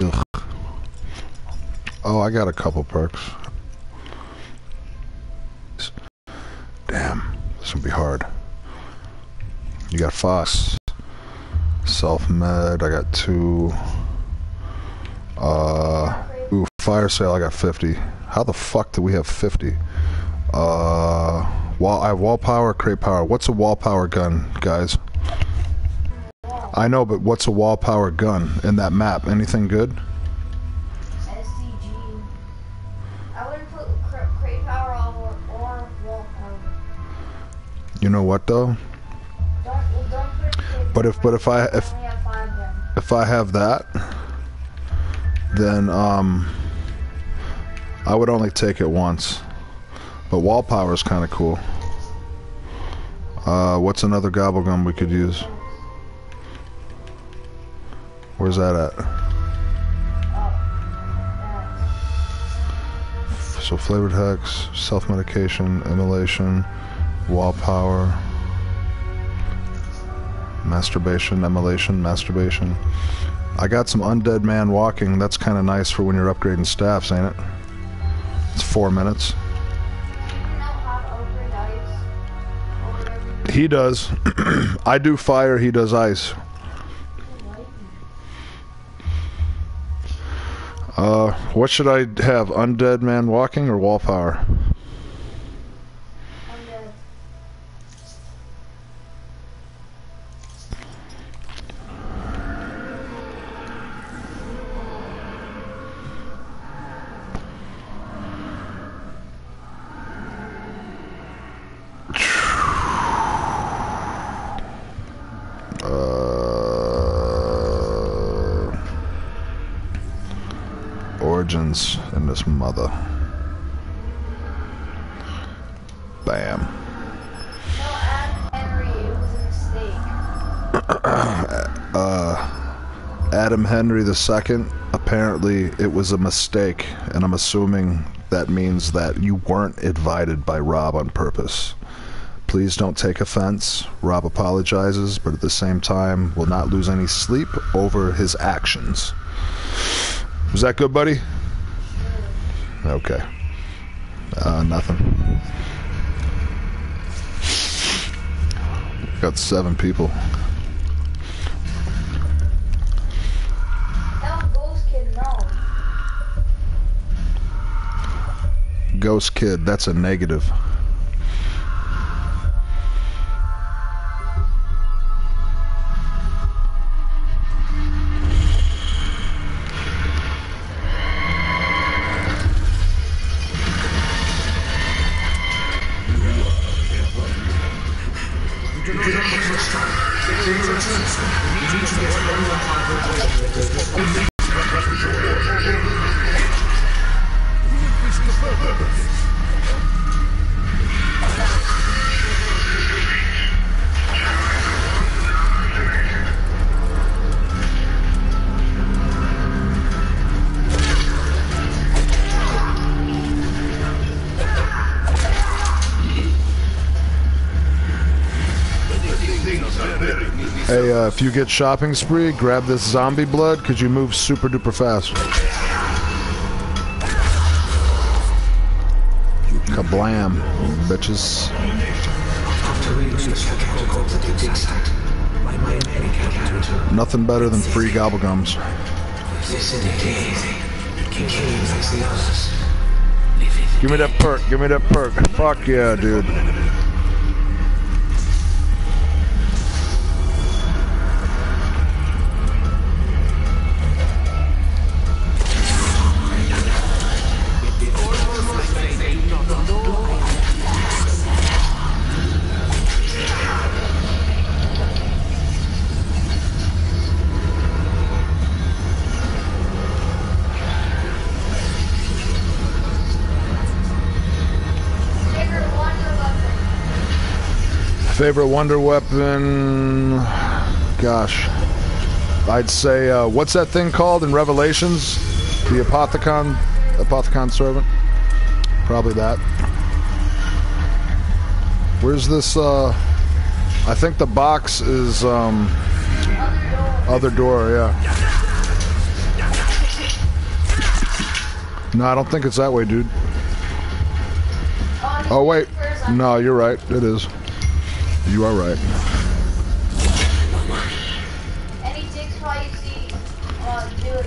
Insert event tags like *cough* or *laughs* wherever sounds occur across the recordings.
Ugh. Oh, I got a couple perks. Damn, this will be hard. You got Foss. Self med, I got two. Uh, ooh, fire sale, I got 50. How the fuck do we have 50? Uh, wall, I have wall power, crate power. What's a wall power gun, guys? I know, but what's a wall power gun in that map? Anything good? STG. I wouldn't put crate power or, or wall power. You know what though? Don't, well, don't But if but if I if have if I have that, then um, I would only take it once. But wall power is kind of cool. Uh, what's another gobble gum we could use? Where's that at? So flavored hex, self-medication, immolation, wall power, masturbation, immolation, masturbation. I got some undead man walking. That's kind of nice for when you're upgrading staffs, ain't it? It's four minutes. He does. *clears throat* I do fire. He does ice. Uh, what should I have? Undead man walking or wall power? I'm dead. Uh, origins in this mother. Bam. Henry, was. *coughs* Uh, Adam Henry II, apparently it was a mistake, and I'm assuming that means that you weren't invited by Rob on purpose. Please don't take offense. Rob apologizes, but at the same time will not lose any sleep over his actions. Was that good, buddy? Okay. Uh, nothing. Got seven people. Tell Ghost Kid no. Ghost Kid, that's a negative. If you get shopping spree, grab this zombie blood because you move super duper fast. Kablam, bitches. Nothing better than free gobblegums. Give me that perk, give me that perk. Fuck yeah, dude. Favorite wonder weapon? Gosh. I'd say, uh, what's that thing called in Revelations? The Apothicon, Apothicon servant? Probably that. Where's this, uh, I think the box is, um, Other door. yeah. No, I don't think it's that way, dude. Oh wait, no, you're right. It is. You are right. Any dick spot you see, uh, do it.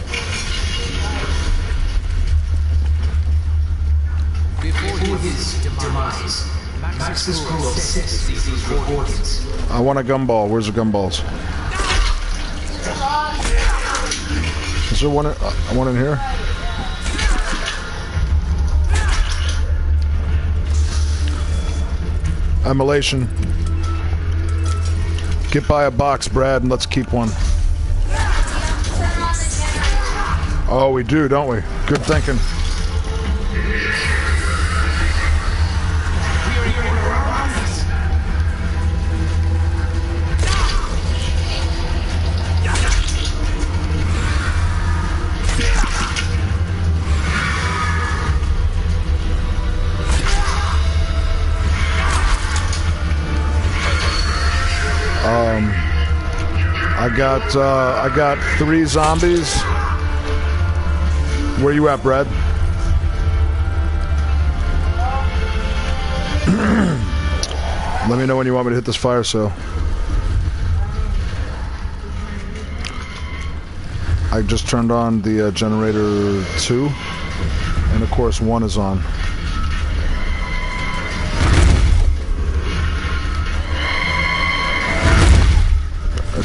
Before his demise, Maxis Pearl sensed these recordings. I want a gumball. Where's the gumballs? Is there one? In, uh, one in here? Immolation. Get by a box, Brad, and let's keep one. Oh, we do, don't we? Good thinking. I got uh, I got three zombies. Where you at, Brad? *clears throat* Let me know when you want me to hit this fire sale. I just turned on the uh, generator two, and of course one is on.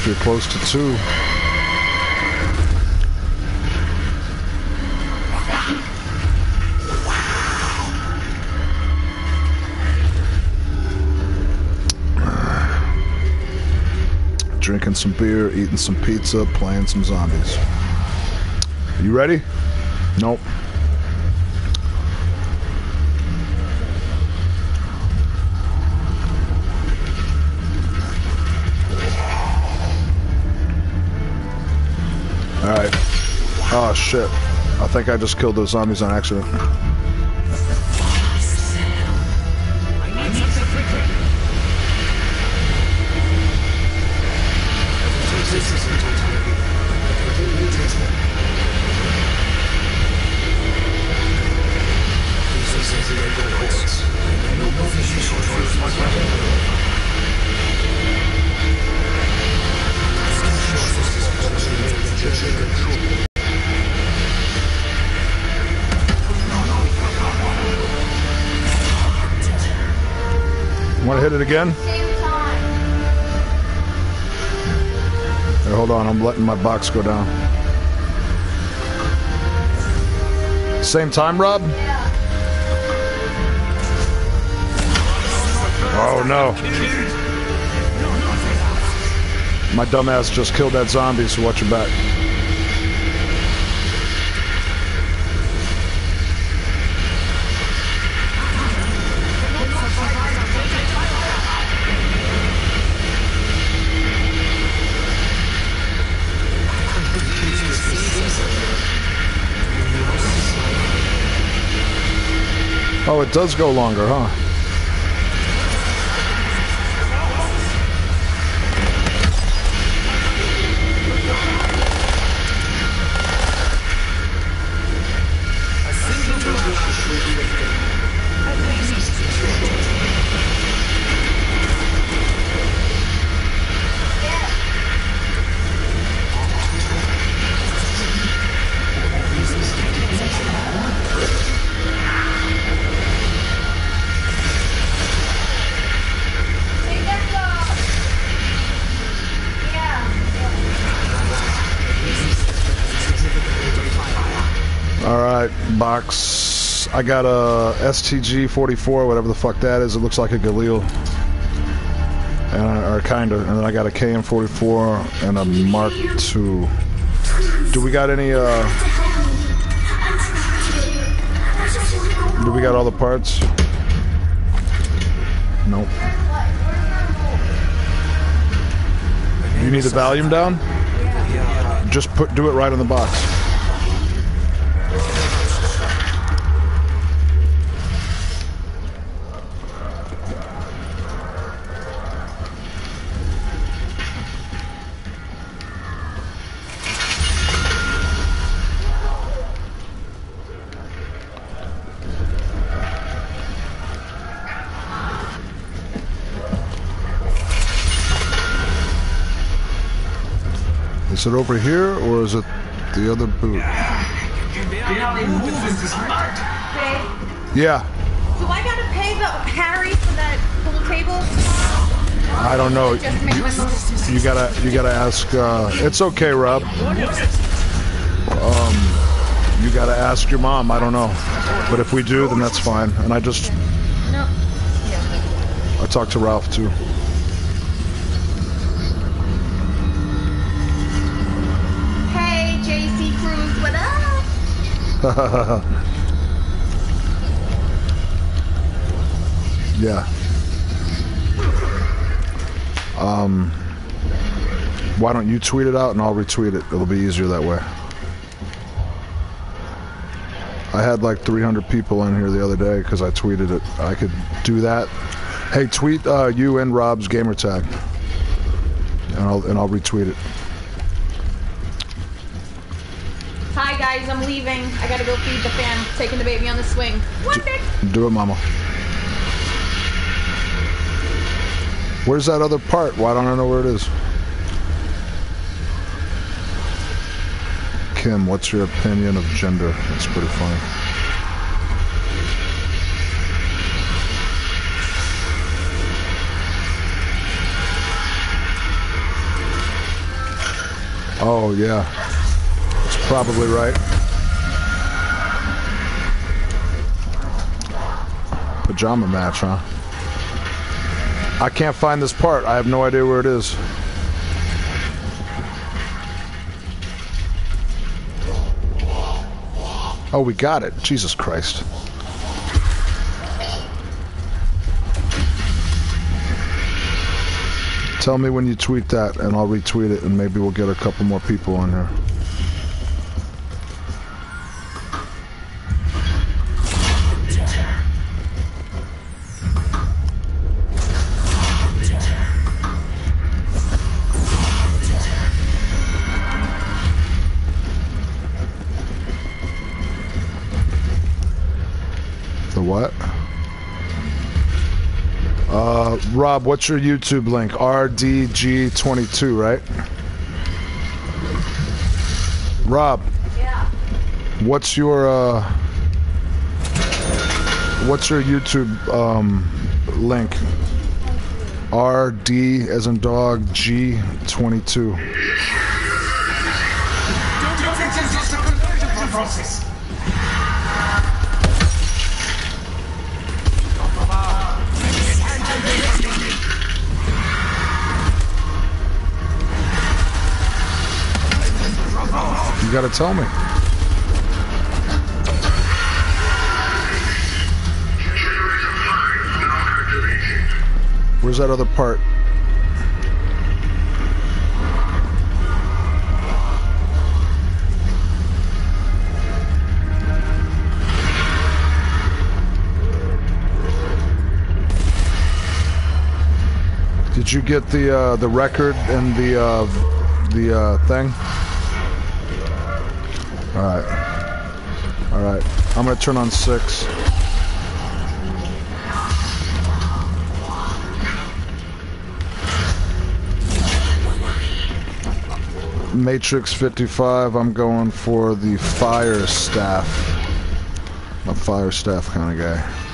You're close to two. Drinking some beer, eating some pizza, playing some zombies. You ready? Nope. Shit. I think I just killed those zombies on accident. Again? Hey, hold on, I'm letting my box go down. Same time, Rob? Yeah. Oh no. My dumbass just killed that zombie, so watch your back. Oh, it does go longer, huh? I got a STG 44, whatever the fuck that is. It looks like a Galil. And, or kind of. And then I got a KN 44 and a Mark II. Do we got any, uh. Do we got all the parts? Nope. You need the volume down? Just put do it right on the box. Is it over here or is it the other boot? Yeah, Do I gotta pay the Harry for that pool table? I don't know. Just make my move. You gotta, you gotta ask. Uh, it's okay, Rob. Um, you gotta ask your mom. I don't know, but if we do, then that's fine. And I just, No. I talked to Ralph too. *laughs* Yeah. Um, why don't you tweet it out and I'll retweet it? It'll be easier that way. I had like 300 people in here the other day because I tweeted it. I could do that. Hey, tweet uh, you and Rob's gamertag, and I'll and I'll retweet it. Leaving. I gotta go feed the fan. Taking the baby on the swing. What the? Do it, Mama. Where's that other part? Why don't I know where it is? Kim, what's your opinion of gender? That's pretty funny. Oh, yeah. That's probably right. Pajama match, huh? I can't find this part. I have no idea where it is. Oh, we got it. Jesus Christ. Tell me when you tweet that, and I'll retweet it, and maybe we'll get a couple more people on here. Rob, what's your YouTube link? RDG22, right? Rob, Yeah. what's your uh, what's your YouTube um, link? RD as in dog G22. You gotta tell me. Where's that other part? Did you get the uh, the record and the uh, the uh, thing? All right. All right. I'm gonna turn on six. Matrix 55. I'm going for the fire staff. I'm a fire staff kind of guy.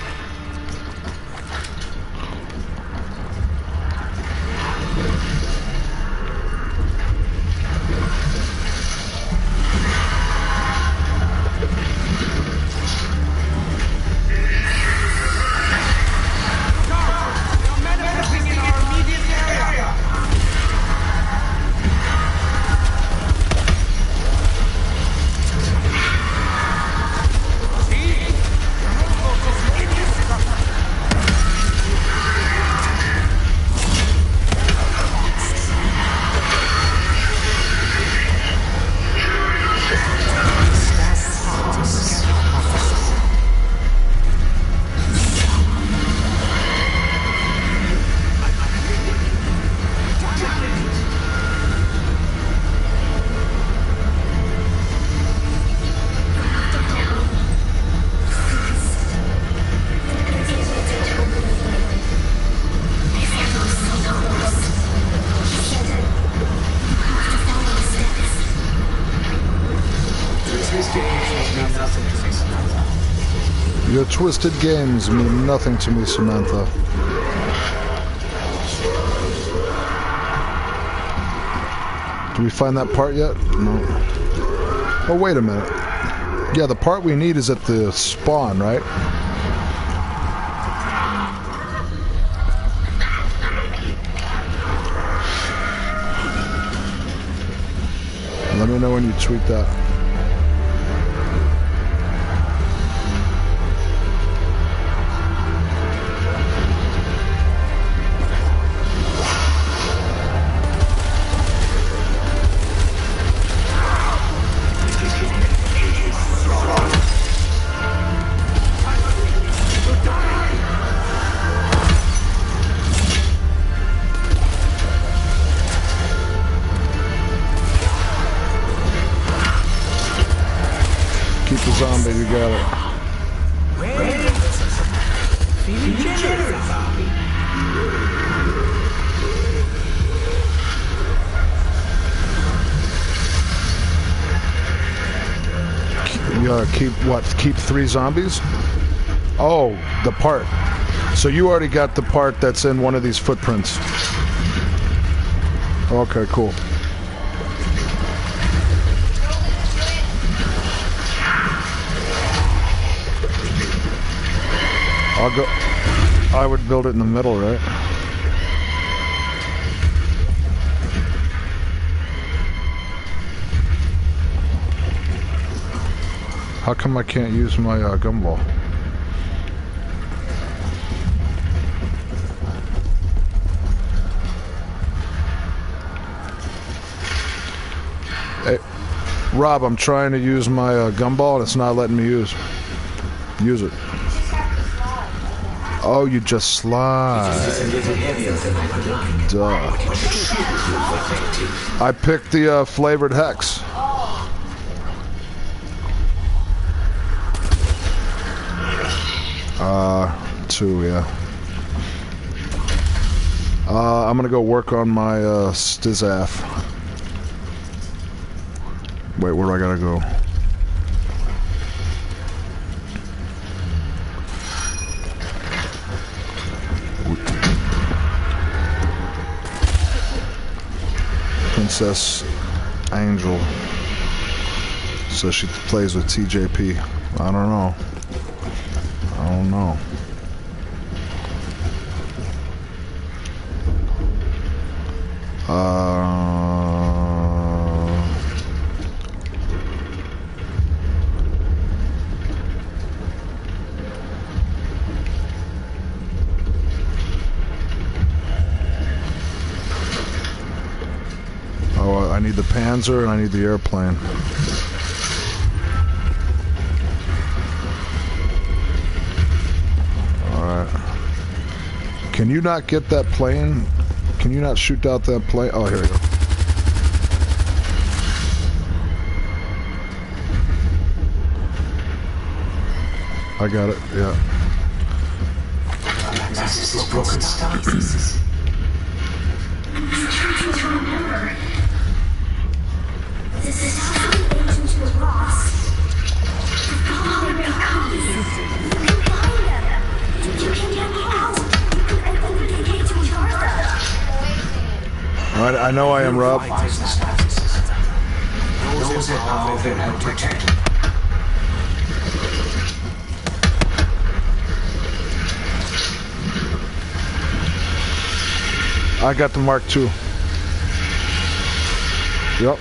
Twisted games mean nothing to me, Samantha. Do we find that part yet? No. Oh, wait a minute. Yeah, the part we need is at the spawn, right? Let me know when you tweet that. Keep the zombie, you got it. You gotta keep what? Keep three zombies? Oh, the part. So you already got the part that's in one of these footprints. Okay, cool. I'll go. I would build it in the middle, right? How come I can't use my uh, gumball? Hey, Rob, I'm trying to use my uh, gumball and it's not letting me use use it. Oh, you just slide. Duh. I picked the uh, flavored hex. Uh, two, yeah. Uh, I'm gonna go work on my uh, Stizaf. Wait, where do I gotta go? Princess Angel So she plays with TJP. I don't know. I don't know. Uh, oh, I need the Panzer and I need the airplane. Alright. Can you not get that plane? Can you not shoot out that plane? Oh, here we go. I got it, yeah. Axis is broken. Alright, I know I am Rob. I got the Mark II. Yep.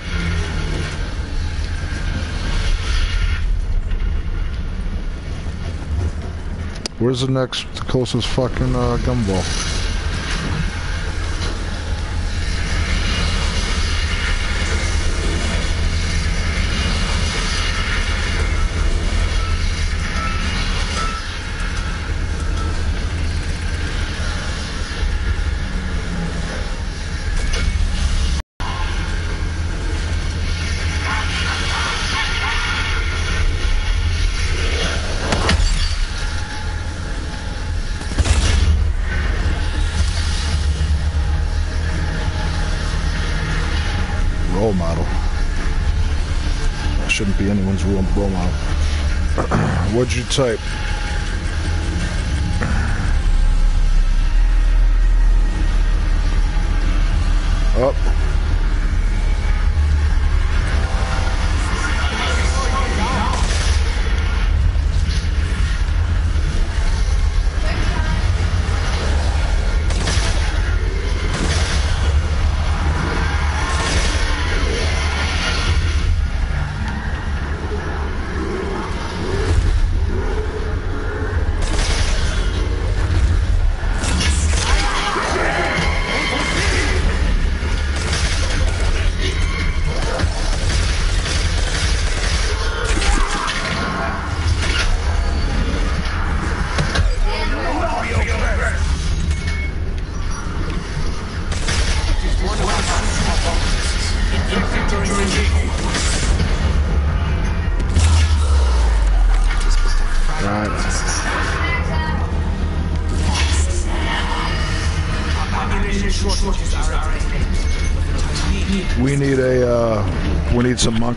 Where's the next closest fucking uh, gumball? Shouldn't be anyone's role model. *clears throat* What'd you type? Up. Right.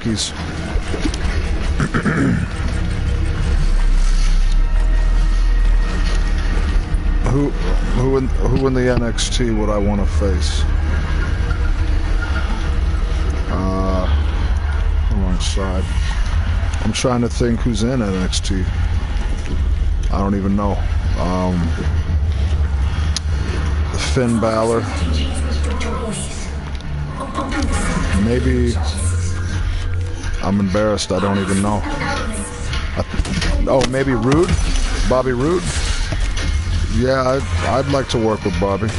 *coughs* who, who in, who in the NXT would I want to face? Uh, wrong side. I'm trying to think who's in NXT. I don't even know. Um, Finn Balor. Maybe. I'm embarrassed. I don't even know. I, oh, maybe Rude? Bobby Roode? Yeah, I'd, I'd like to work with Bobby.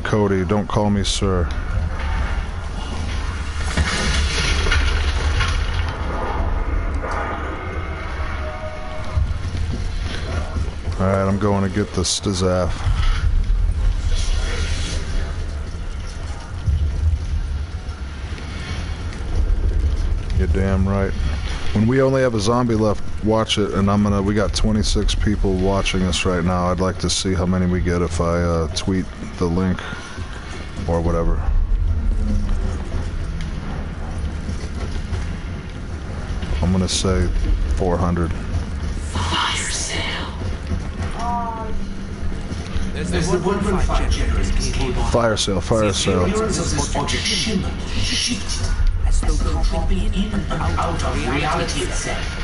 Cody. Don't call me sir. Alright, I'm going to get the Stazaf. You're damn right. When we only have a zombie left, watch it, and I'm gonna. We got 26 people watching us right now. I'd like to see how many we get if I uh, tweet the link or whatever. I'm gonna say 400. There's the 1.5 generators cable Fire sale, fire sale. Appearance of this object shimmered, shifted, as though dropping in and out of reality itself.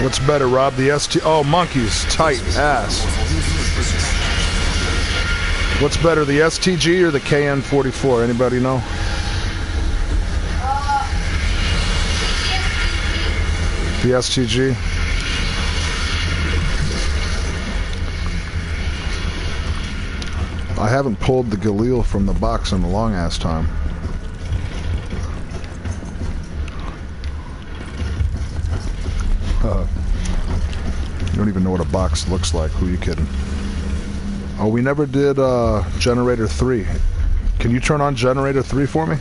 What's better, Rob? The ST. Oh, monkeys, tight ass. What's better, the STG or the KN44? Anybody know? The STG. I haven't pulled the Galil from the box in a long ass time. Uh, you don't even know what a box looks like. Who are you kidding? Oh, we never did uh, Generator 3. Can you turn on Generator 3 for me?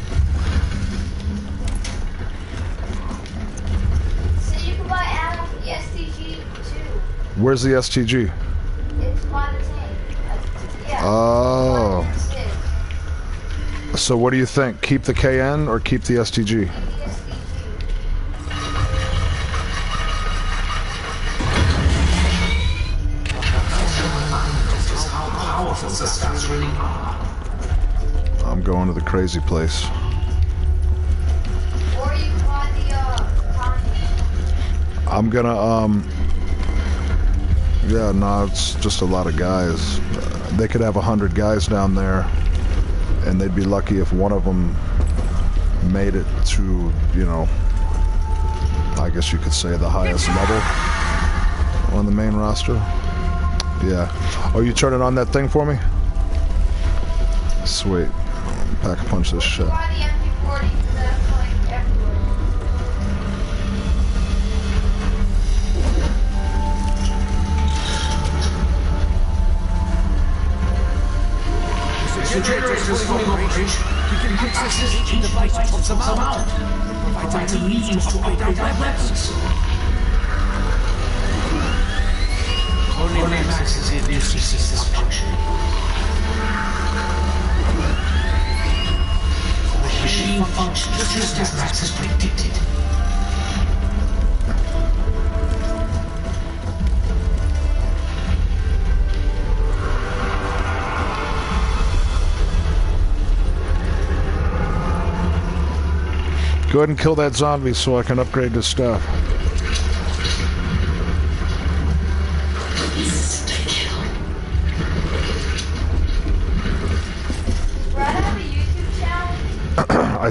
So you can buy add-on the STG too. Where's the STG? It's by the tank. Yeah. Oh. By the stick. So what do you think? Keep the KN or keep the STG? Crazy place. Or you can buy the uh. I'm gonna um. Yeah, no, it's just a lot of guys. They could have a hundred guys down there, and they'd be lucky if one of them made it to, you know, I guess you could say the highest level on the main roster. Yeah. Oh, you turning on that thing for me? Sweet. Pack a punch this shit. Try the MP40 because that's like everywhere. The generator is. We can access each device from the mount. Provides a means to upgrade weapons. Coordinate access is the system function. Machine functions just as access predicted. Go ahead and kill that zombie so I can upgrade this stuff.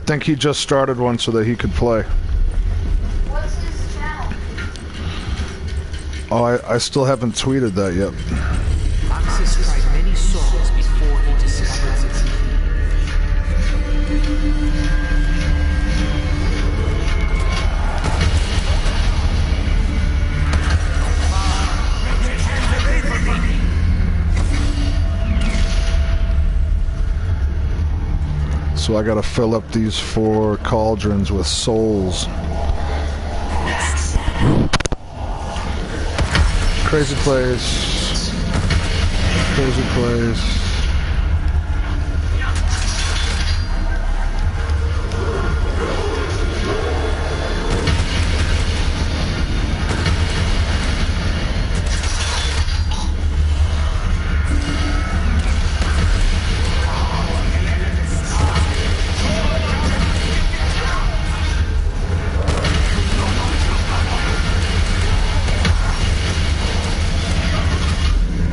Think he just started one so that he could play. What's his channel? Oh, I, I still haven't tweeted that yet. So I gotta fill up these four cauldrons with souls. Crazy place. Crazy place.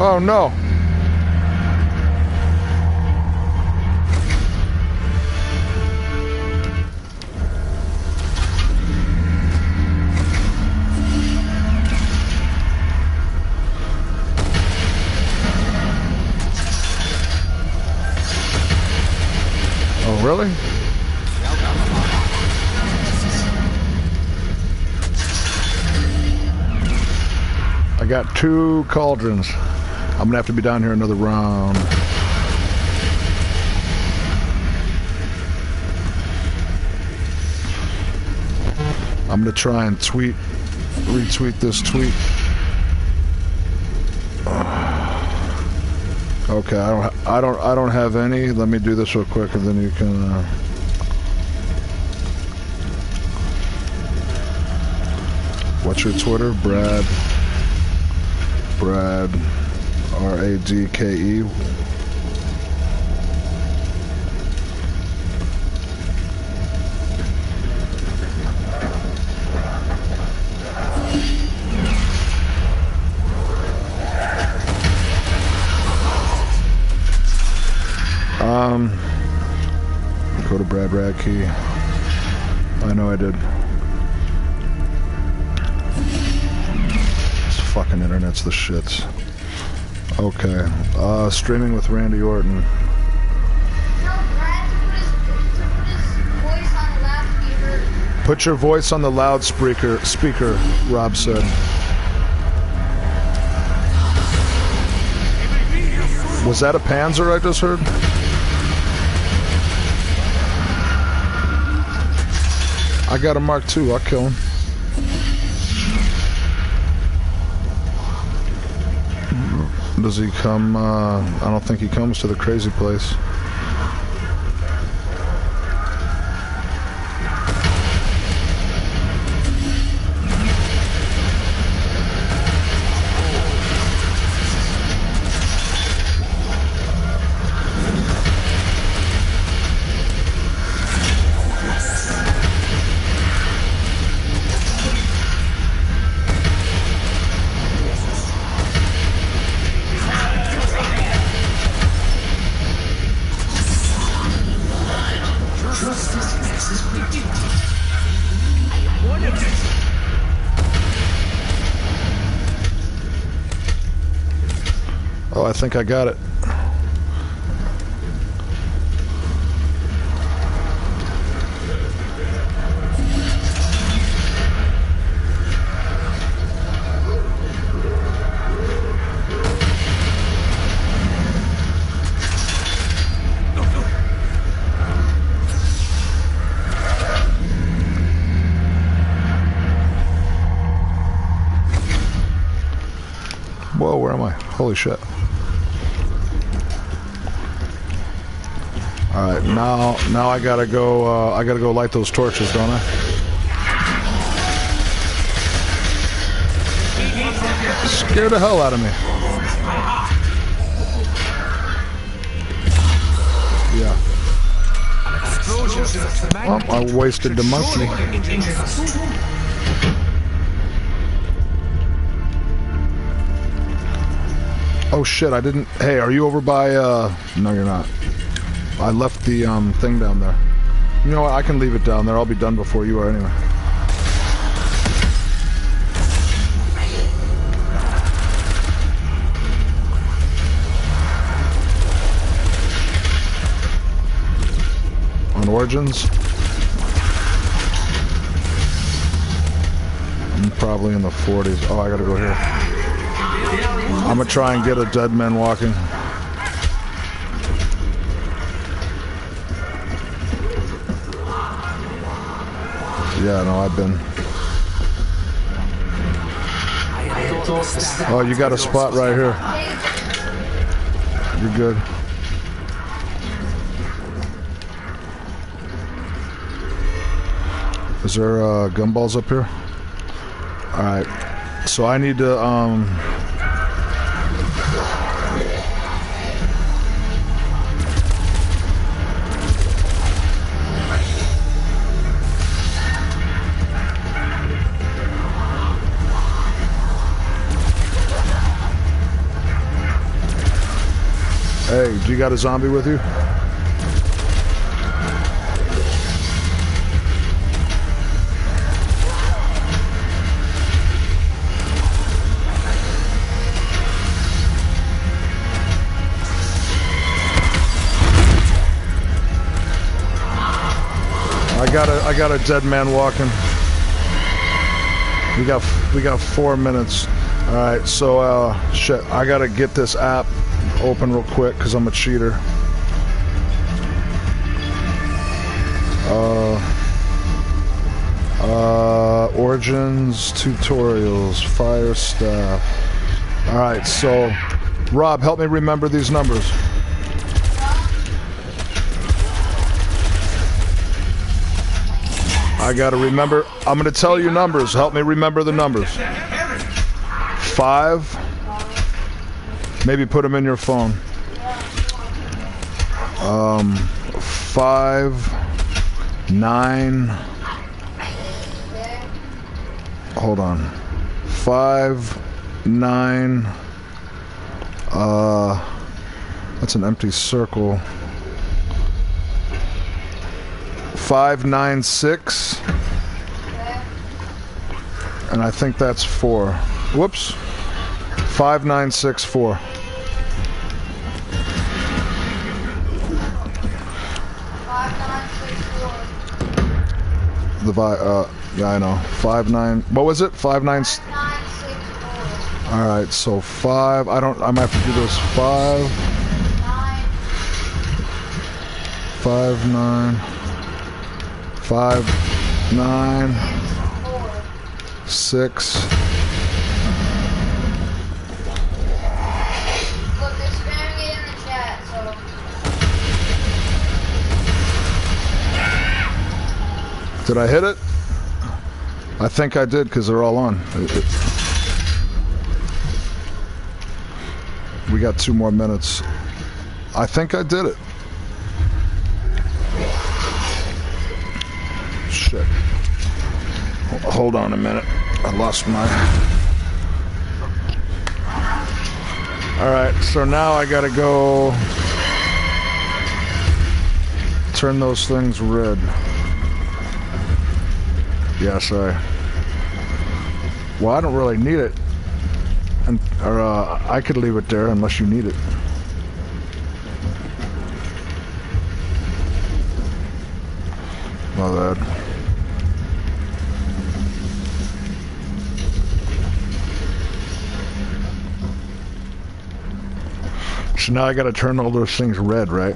Oh no. Oh, really? I got two cauldrons. I'm gonna have to be down here another round. I'm gonna try and tweet, retweet this tweet. Okay, I don't, I don't, I don't have any. Let me do this real quick, and then you can. Uh... What's your Twitter, Brad? Brad. R A D K E. Um, go to Brad Radke. I know I did. This fucking internet's the shits. Okay. Uh, streaming with Randy Orton. Put your voice on the loudspeaker. Speaker, Rob said. Was that a Panzer I just heard? I got a Mark II. I'll kill him. Does he come? Uh, I don't think he comes to the crazy place. Think I got it. Whoa, where am I? Holy shit. Alright, now now I gotta go uh, I gotta go light those torches, don't I? Scared the hell out of me. Yeah. Well, I wasted the monkey. Oh shit, I didn't hey, are you over by uh no you're not. I left the um thing down there. You know what, I can leave it down there. I'll be done before you are anyway. On Origins. I'm probably in the 40s. Oh, I gotta go here. I'm gonna try and get a dead man walking. Yeah, no, I've been. Oh, you got a spot right here. You're good. Is there uh, gumballs up here? All right. So I need to um. Got a zombie with you? I got a I got a dead man walking. We got we got four minutes. All right, so uh, shit, I gotta get this app open real quick because I'm a cheater. Uh, uh, origins, tutorials, fire staff. All right, so Rob, help me remember these numbers. I gotta remember. I'm gonna tell you numbers. Help me remember the numbers. Five. Maybe put them in your phone. Um, five, nine. Hold on. Five, nine. Uh, that's an empty circle. Five, nine, six. And I think that's four. Whoops. Five, nine, six, four. The vi- uh, yeah, I know. Five nine. What was it? Five nine. All right, so five. I don't. I might have to do this. Five. Five nine. Five nine. Six. Did I hit it? I think I did because they're all on. We got two more minutes. I think I did it. Shit. Hold on a minute. I lost my. Alright, so now I gotta go. Turn those things red. Yeah, sorry. Well, I don't really need it. And, or uh, I could leave it there unless you need it. My bad. So now I gotta turn all those things red, right?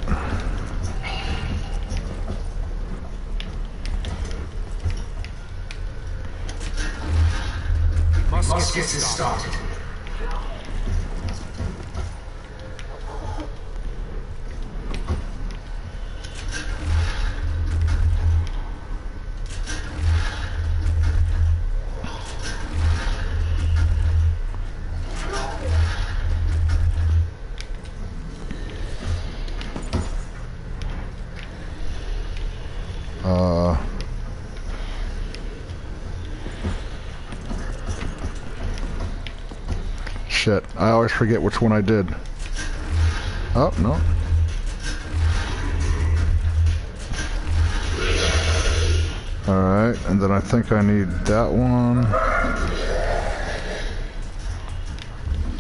Forget which one I did. Oh, no. Alright, and then I think I need that one.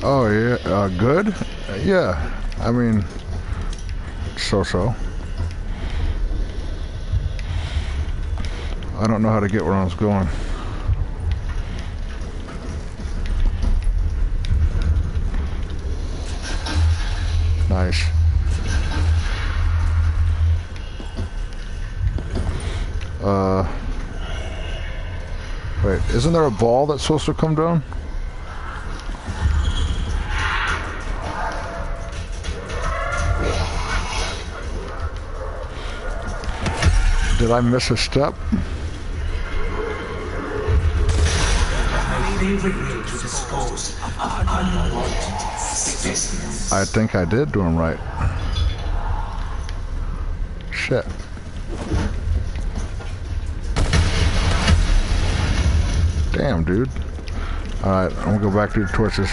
Oh, yeah, uh, good? Yeah, I mean, so-so. I don't know how to get where I was going. Isn't there a ball that's supposed to come down? Did I miss a step? I think I did do them right. Shit. Damn, dude. Alright, I'm gonna go back to the torches.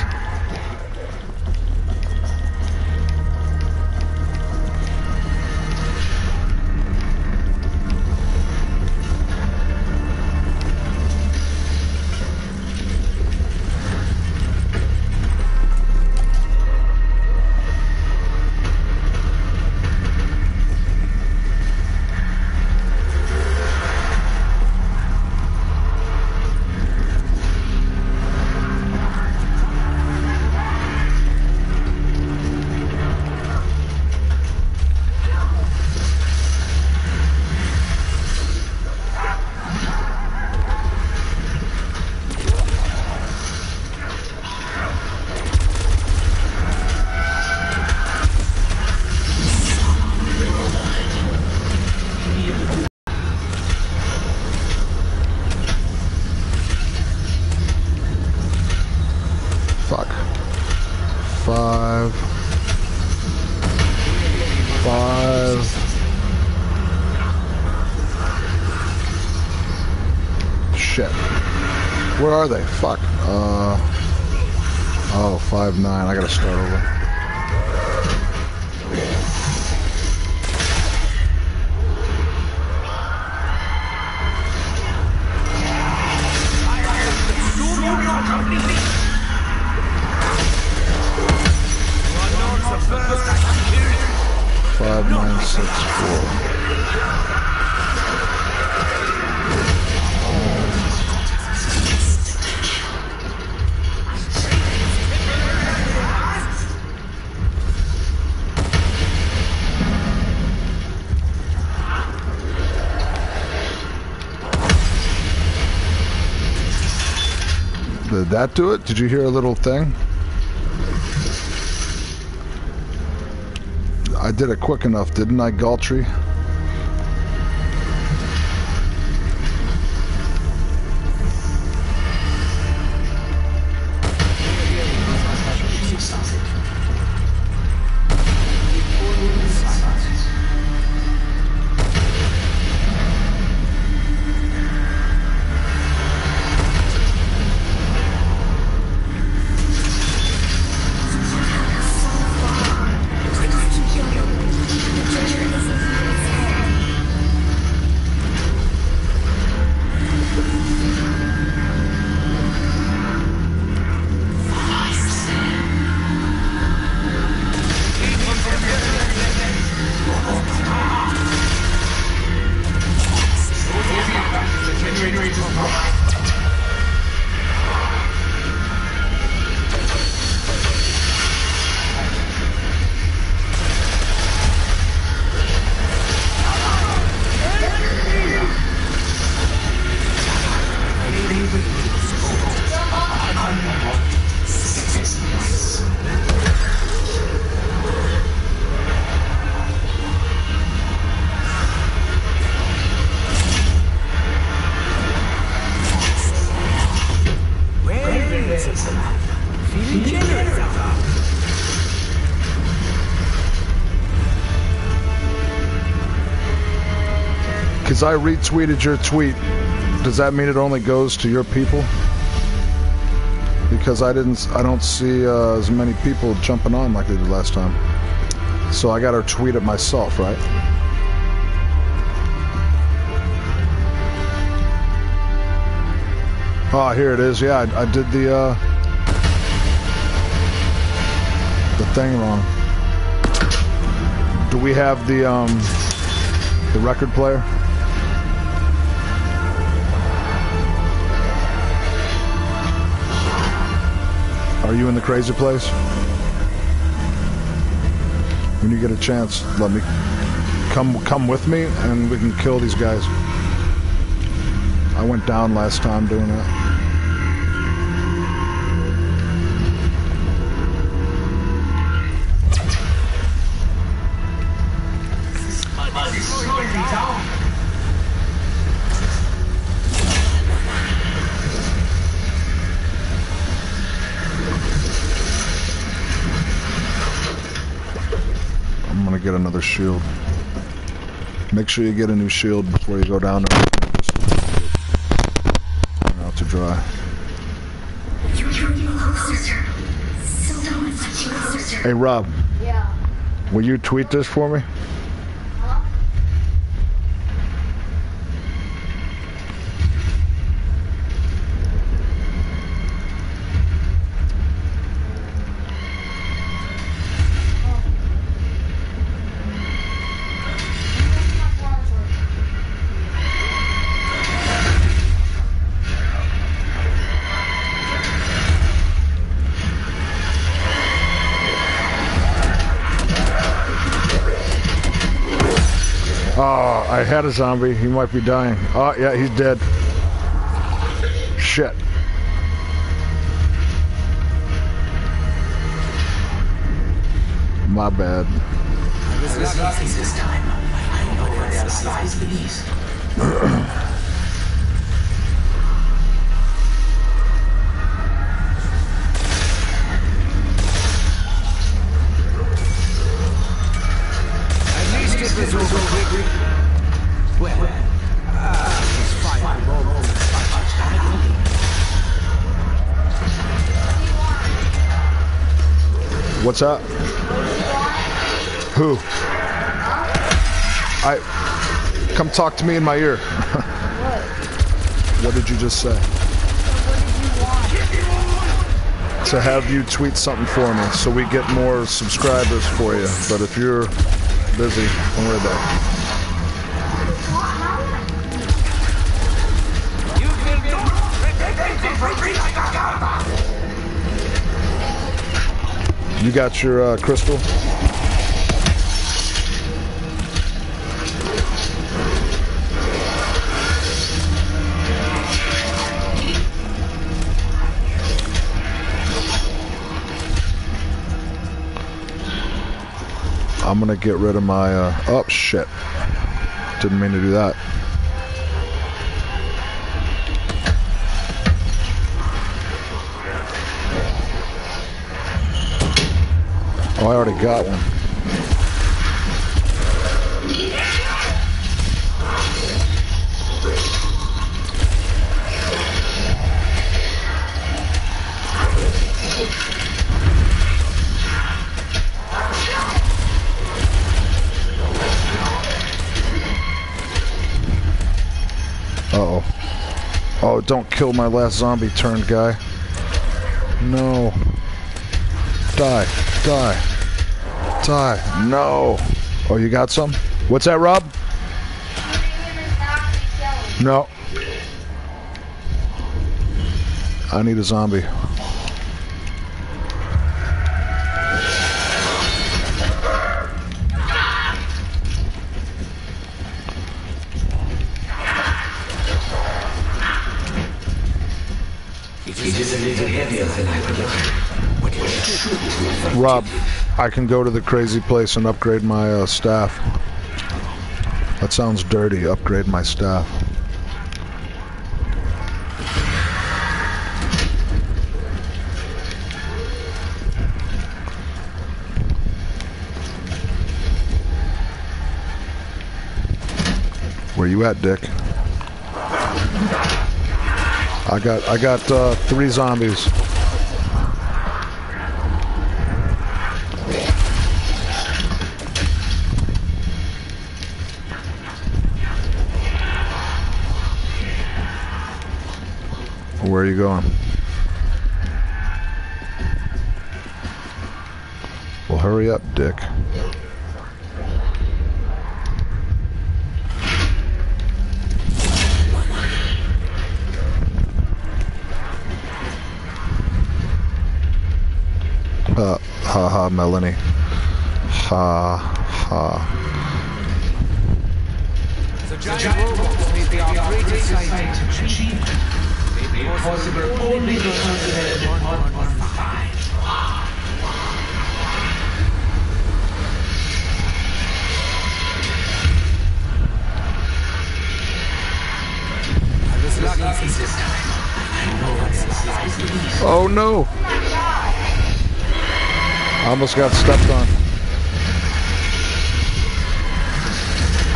That do it? Did you hear a little thing? I did it quick enough, didn't I, Galtry? radio agent. I retweeted your tweet, does that mean it only goes to your people? Because I didn't, I don't see uh, as many people jumping on like they did last time. So I got to tweet it myself, right? Oh, here it is. Yeah, I, I did the uh, the thing wrong. Do we have the um, the record player? Are you in the crazy place? When you get a chance, let me come come with me and we can kill these guys. I went down last time doing that. Shield. Make sure you get a new shield before you go down there. Out to dry. Hey Rob, Yeah. will you tweet this for me? I had a zombie. He might be dying. Oh, yeah, he's dead. Shit. My bad. This time, I know where their lies beneath. What's up? Who? I. Come talk to me in my ear. *laughs* what did you just say? To have you tweet something for me so we get more subscribers for you. But if you're busy, don't worry about it. You got your uh, crystal? I'm gonna get rid of my, uh, oh shit. Didn't mean to do that. Oh, I already got one. Uh-oh. Oh, don't kill my last zombie turned guy. No. Die. Die tie. No. Oh, you got some? What's that, Rob? No. I need a zombie. I can go to the crazy place and upgrade my uh, staff. That sounds dirty. Upgrade my staff. Where you at, Dick? I got I got uh, three zombies. Where are you going? Well, hurry up, Dick. Uh, ha ha, Melanie. Ha ha. The giant robots scientific achievement. Possible only because it had been 115. I was lucky this time. I know what supplies it is. Oh no! I almost got stepped on.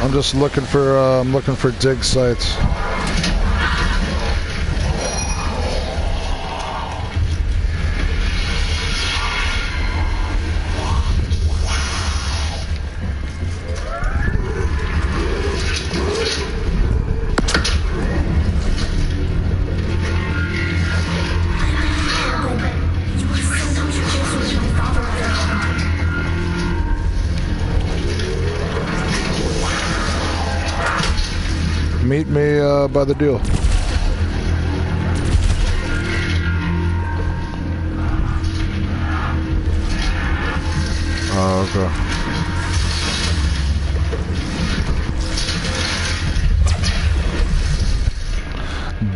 I'm just looking for uh, I'm looking for dig sites. By the deal. Oh, okay.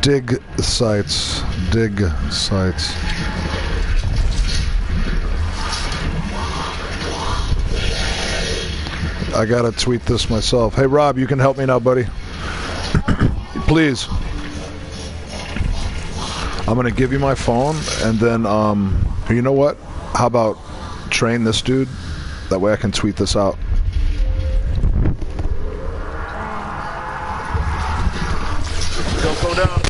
Dig sites. Dig sites. I gotta tweet this myself. Hey Rob, you can help me now, buddy. Please. I'm gonna give you my phone, and then um, you know what? How about train this dude? That way I can tweet this out. Don't go down.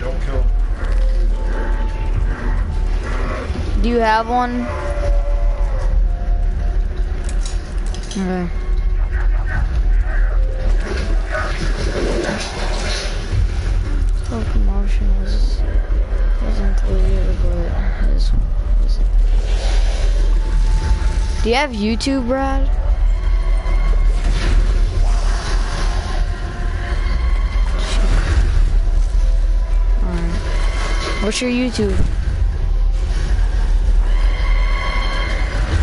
Don't kill. Do you have one? Okay. Locomotion was wasn't weird, but his was. Do you have YouTube, Brad? Alright. What's your YouTube?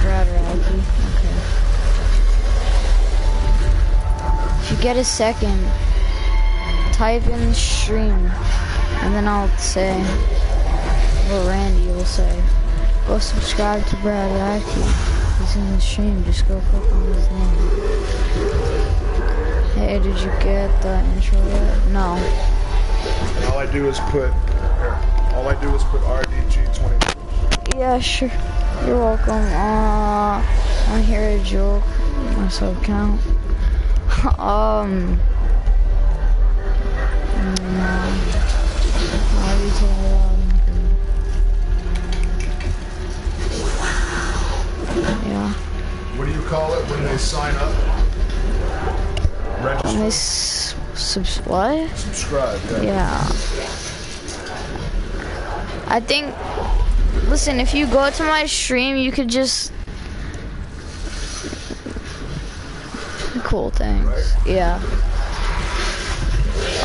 Brad Rocky. Okay. If you get a second, type in stream, and then I'll say what Randy will say. Go subscribe to Brad Rocky. He's in the stream. Just go click on his name. Hey, did you get the intro yet? No. All I do is put. Here. All I do is put RDG 20. Yeah, sure. You're welcome. Uh, I hear a joke. My sub count. *laughs* um. No. Call it when they sign up? When Register. they subs- what? Subscribe. Yeah. Yeah. I think. Listen, if you go to my stream, you could just. Cool things. Yeah.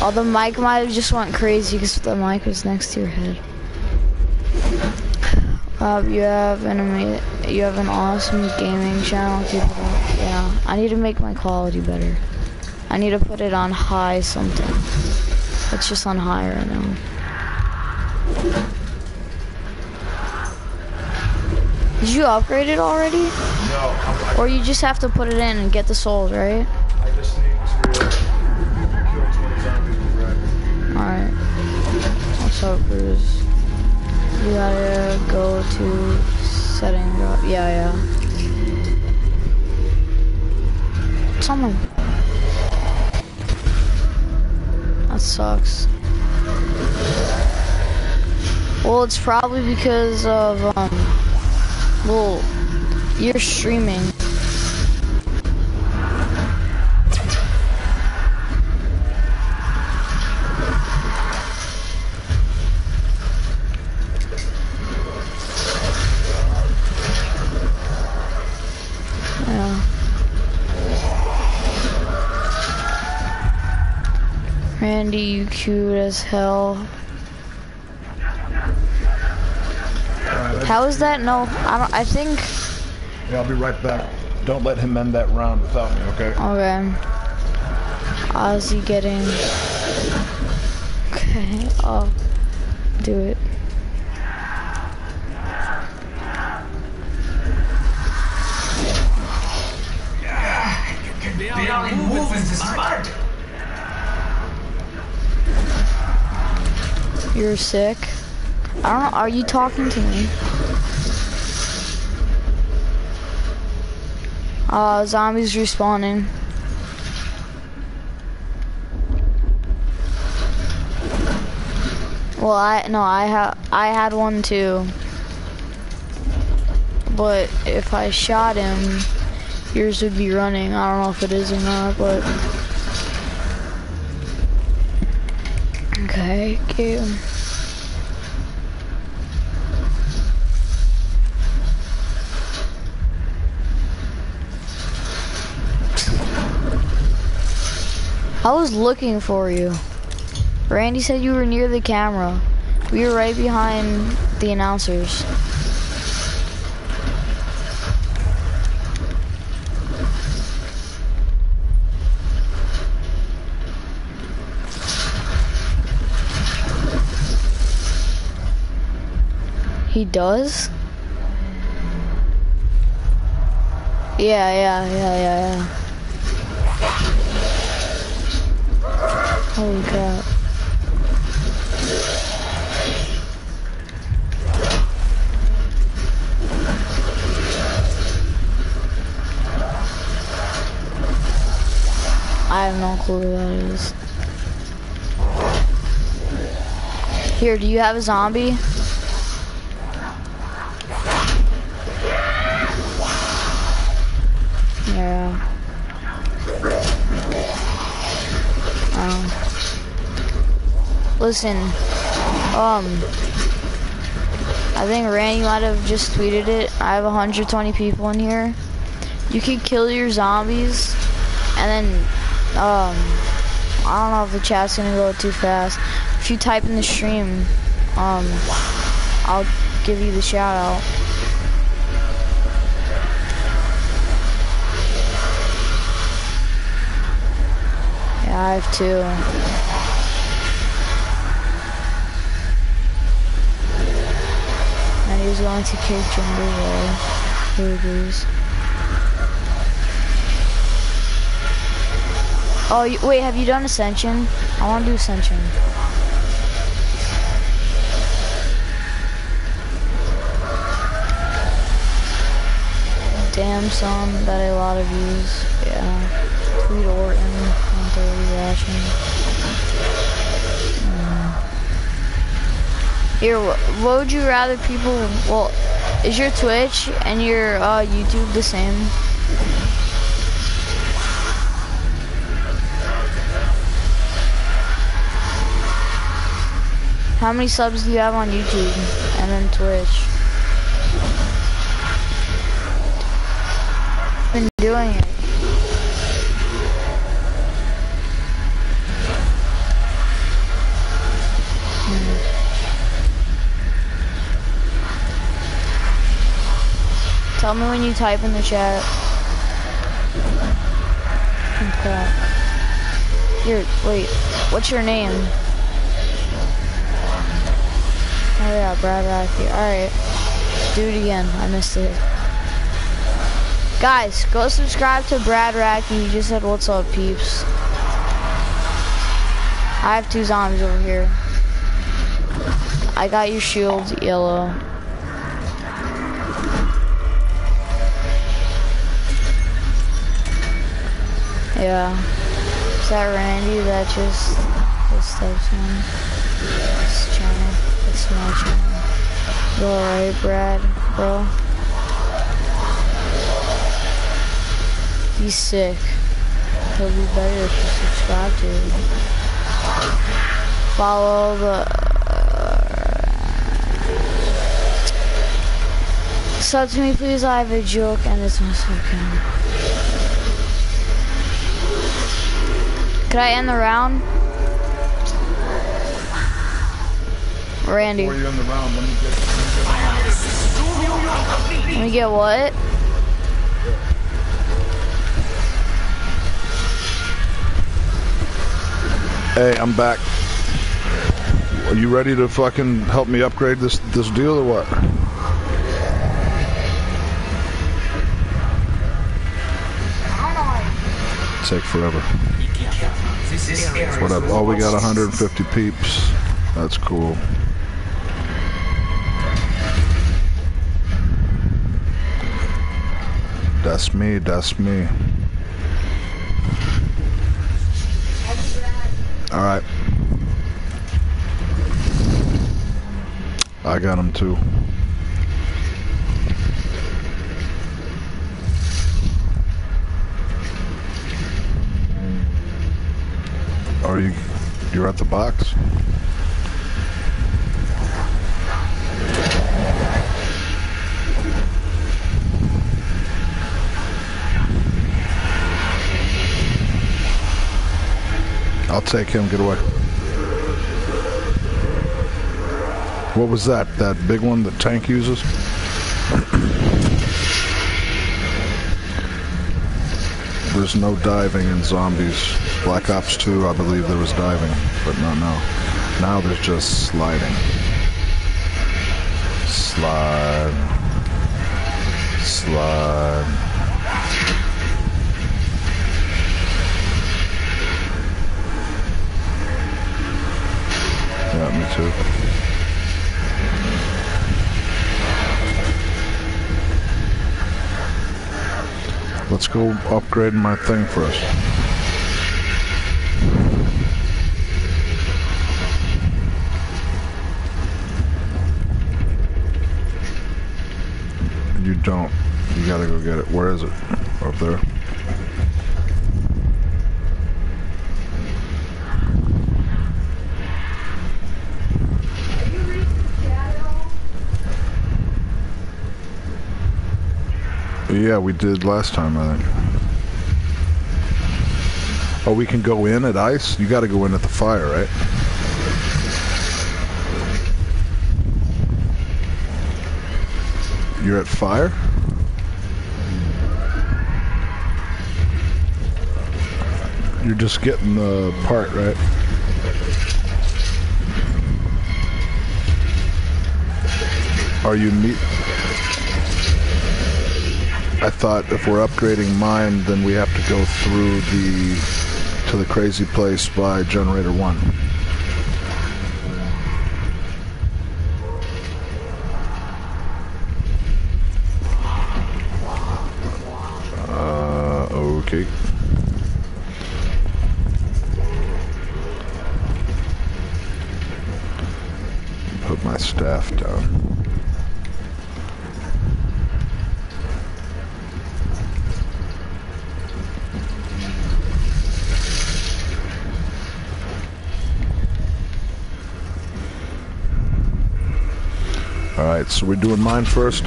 Oh, the mic might have just went crazy because the mic was next to your head. Bob, you have an ama- you have an awesome gaming channel. Keep it up. Yeah, I need to make my quality better. I need to put it on high something. It's just on high right now. Did you upgrade it already? No, I, Or you just have to put it in and get the souls, right? I just need to uh, kill 20 zombies with Red. Alright. What's up, Bruce? You gotta go to setting. Yeah, yeah. Someone. That sucks. Well, it's probably because of, um, well, you're streaming. You cute as hell. Alright, How is that? No, I don't. I think. yeah, I'll be right back. Don't let him end that round without me, okay? Okay. Ozzy getting. Okay, I'll do it. You're sick. I don't know. Are you talking to me? Uh, zombies respawning. Well, I no, I ha I had one too. But if I shot him, yours would be running. I don't know if it is or not, but okay, game. I was looking for you. Randy said you were near the camera. We were right behind the announcers. He does? Yeah, yeah, yeah, yeah, yeah. Holy crap. I have no clue who that is. Here, do you have a zombie? Yeah. Um, listen, um, I think Randy might have just tweeted it. I have 120 people in here. You can kill your zombies, and then, um, I don't know if the chat's gonna go too fast. If you type in the stream, um, I'll give you the shout out. Yeah, I have two. To kick Jumbo Wall. Who agrees? Oh, you, wait, have you done Ascension? I want to do Ascension. Damn, son, that a lot of views. Yeah. Tweet Orton, I'm totally watching. Here, what would you rather people, well, is your Twitch and your uh, YouTube the same? How many subs do you have on YouTube and then Twitch? Tell me when you type in the chat. Crap. Here, wait. What's your name? Oh yeah, Brad Racky. Alright. Do it again. I missed it. Guys, go subscribe to Brad Racky. He just said, what's up, peeps? I have two zombies over here. I got your shield, yellow. Yeah. Is that Randy that just just types in this channel? It's my channel. You alright, Brad, bro? He's sick. He'll be better if you subscribe to him. Follow the Sub to me, please. I have a joke, and it's my second. Could I end the round? Randy. Before you end the round, let me get, let me get Let me get what? Hey, I'm back. Are you ready to fucking help me upgrade this this deal or what? Take forever. Whatever. Oh, we got 150 peeps. That's cool. That's me. That's me. All right. I got him too. You? You're at the box. I'll take him. Get away. What was that? That big one the tank uses? There's no diving in zombies. Black Ops 2, I believe there was diving, but not now. Now there's just sliding. Slide. Slide. Yeah, me too. Let's go upgrade my thing first. You don't. You gotta go get it. Where is it? Up there. Yeah, we did last time, I think. Oh, we can go in at ice? You gotta go in at the fire, right? You're at fire? You're just getting the part, right? Are you meet? I thought if we're upgrading mine, then we have to go through the to the crazy place by generator one. mine first.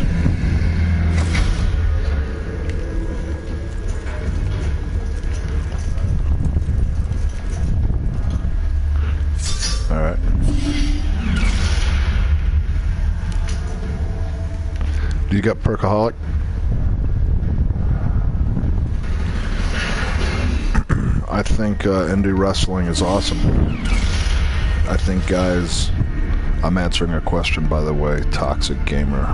All right. Do you got perkaholic? *clears throat* I think uh, indie wrestling is awesome. I think guys I'm answering a question, by the way. Toxic Gamer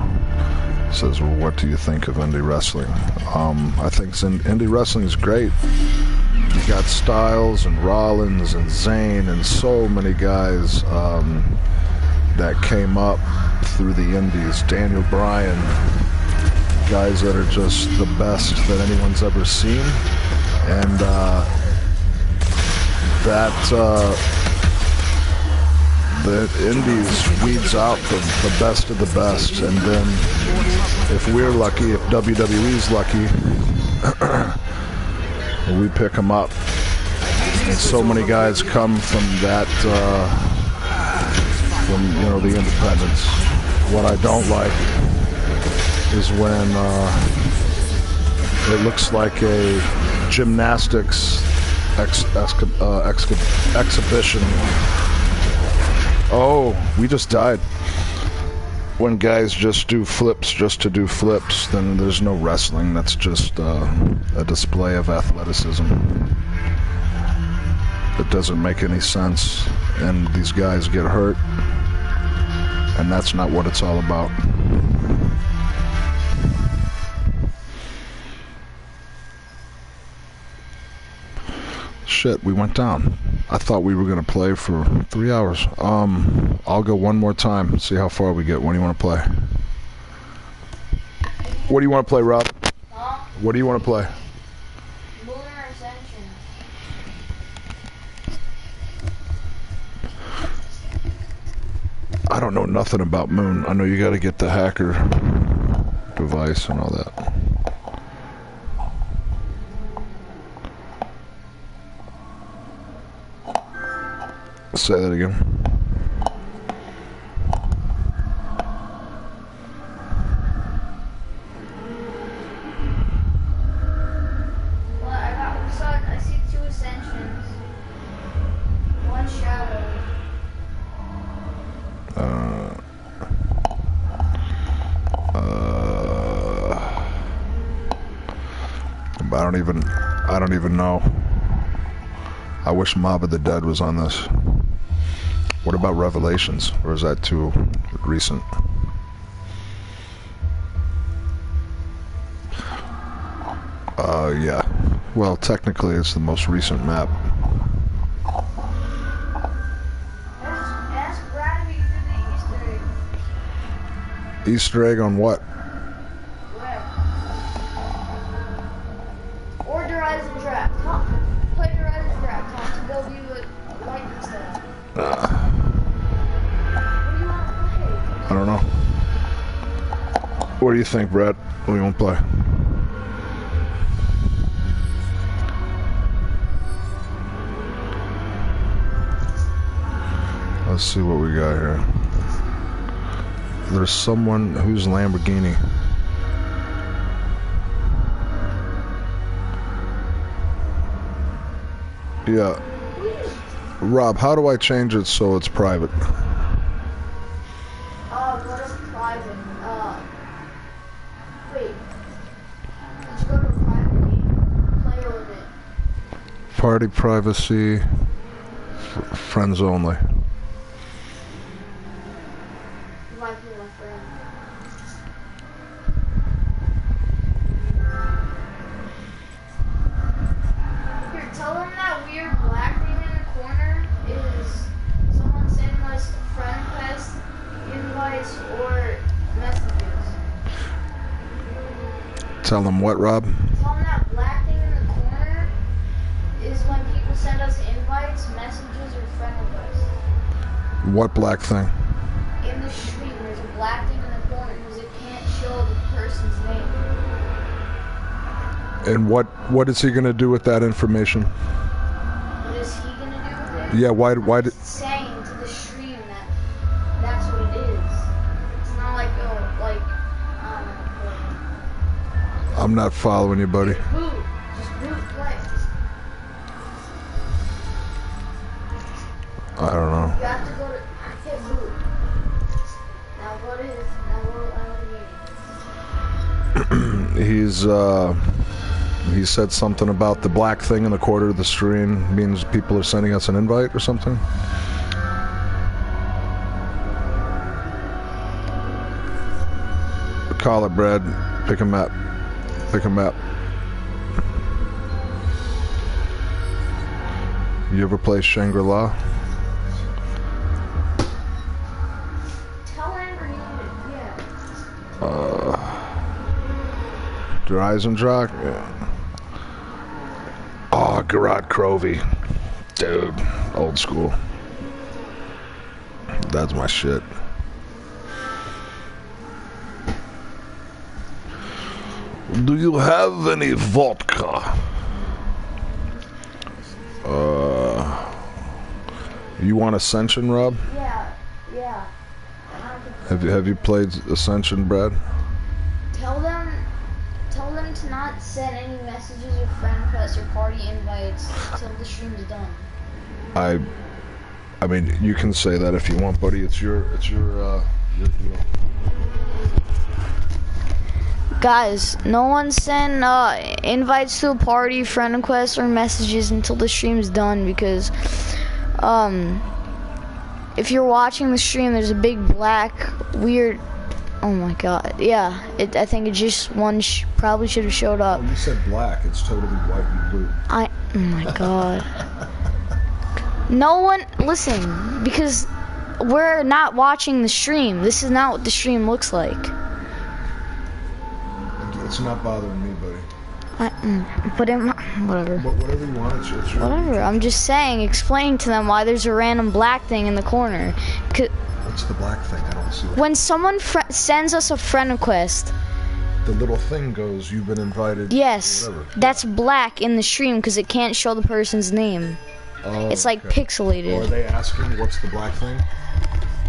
says, "Well, what do you think of indie wrestling?" Um, I think indie wrestling is great. You got Styles and Rollins and Zayn and so many guys um, that came up through the indies. Daniel Bryan, guys that are just the best that anyone's ever seen, and uh, that uh, the indies weeds out the, the best of the best, and then if we're lucky, if WWE's lucky, *clears throat* we pick them up. And so many guys come from that, uh, from you know the independents. What I don't like is when uh, it looks like a gymnastics ex, ex, uh, ex, exhibition. Oh, we just died. When guys just do flips just to do flips, then there's no wrestling. That's just uh, a display of athleticism. It doesn't make any sense, and these guys get hurt, and that's not what it's all about. Shit, we went down. I thought we were gonna play for three hours. Um, I'll go one more time. See how far we get. When do you want to play? What do you want to play, Rob? Huh? What do you want to play? Lunar Ascension. I don't know nothing about Moon. I know you got to get the hacker device and all that. Say that again. Well, I got. We saw. I see two ascensions. One shadow. Uh, I don't even. I don't even know. I wish Mob of the Dead was on this. What about Revelations? Or is that too recent? Uh, yeah. Well, technically, it's the most recent map. Ask, ask Brad if he did the Easter egg. Easter egg on what? What do you think, Brett? What do you want to play? Let's see what we got here. There's someone who's Lamborghini. Yeah. Rob, how do I change it so it's private? Uh, go to private. Uh, wait. Did you go to private game? Player limit. Party privacy, f- friends only. You might be my friend. Here, tell them that weird black thing in the corner is someone sending us friend request invites or messages. Tell them what, Rob? Tell invites, messages, or friend requests. What black thing? In the stream, there's a black thing in the corner because it can't show the person's name. And what what is he gonna do with that information? What is he gonna do with it? Yeah, why why did saying to the stream that that's what it is. It's not like oh like um like, I'm not following you, buddy. Uh He said something about the black thing in the corner of the stream means people are sending us an invite or something. Call it, Brad. Pick a map. Pick a map. You ever play Shangri-La? Tell Der Eisendrach? Yeah. Oh, Gorod Krovi. Dude, old school. That's my shit. Do you have any vodka? Uh, you want Ascension, Rob? Yeah, yeah. Have you have you played Ascension, Brad? Tell them, tell them to not send any messages or friend requests party invites till the stream's done. I, I mean, you can say that if you want, buddy. It's your, it's your, uh, your deal. Guys, no one send uh, invites to a party, friend requests, or messages until the stream's done because, um, if you're watching the stream, there's a big black weird. Oh my god! Yeah, it, I think it just one sh- probably should have showed up. You said black. It's totally white and blue. I. Oh my god. *laughs* No one listen because we're not watching the stream. This is not what the stream looks like. It's not bothering me, buddy. I, mm, but it, whatever. But whatever you want, it's. Whatever. I'm just saying, explain to them why there's a random black thing in the corner. 'Cause What's the black thing? I don't see it. when someone fr- sends us a friend request, The little thing goes. You've been invited. yes, that's black in the stream because it can't show the person's name. Oh, It's like okay. Or are pixelated. they asking what's the black thing?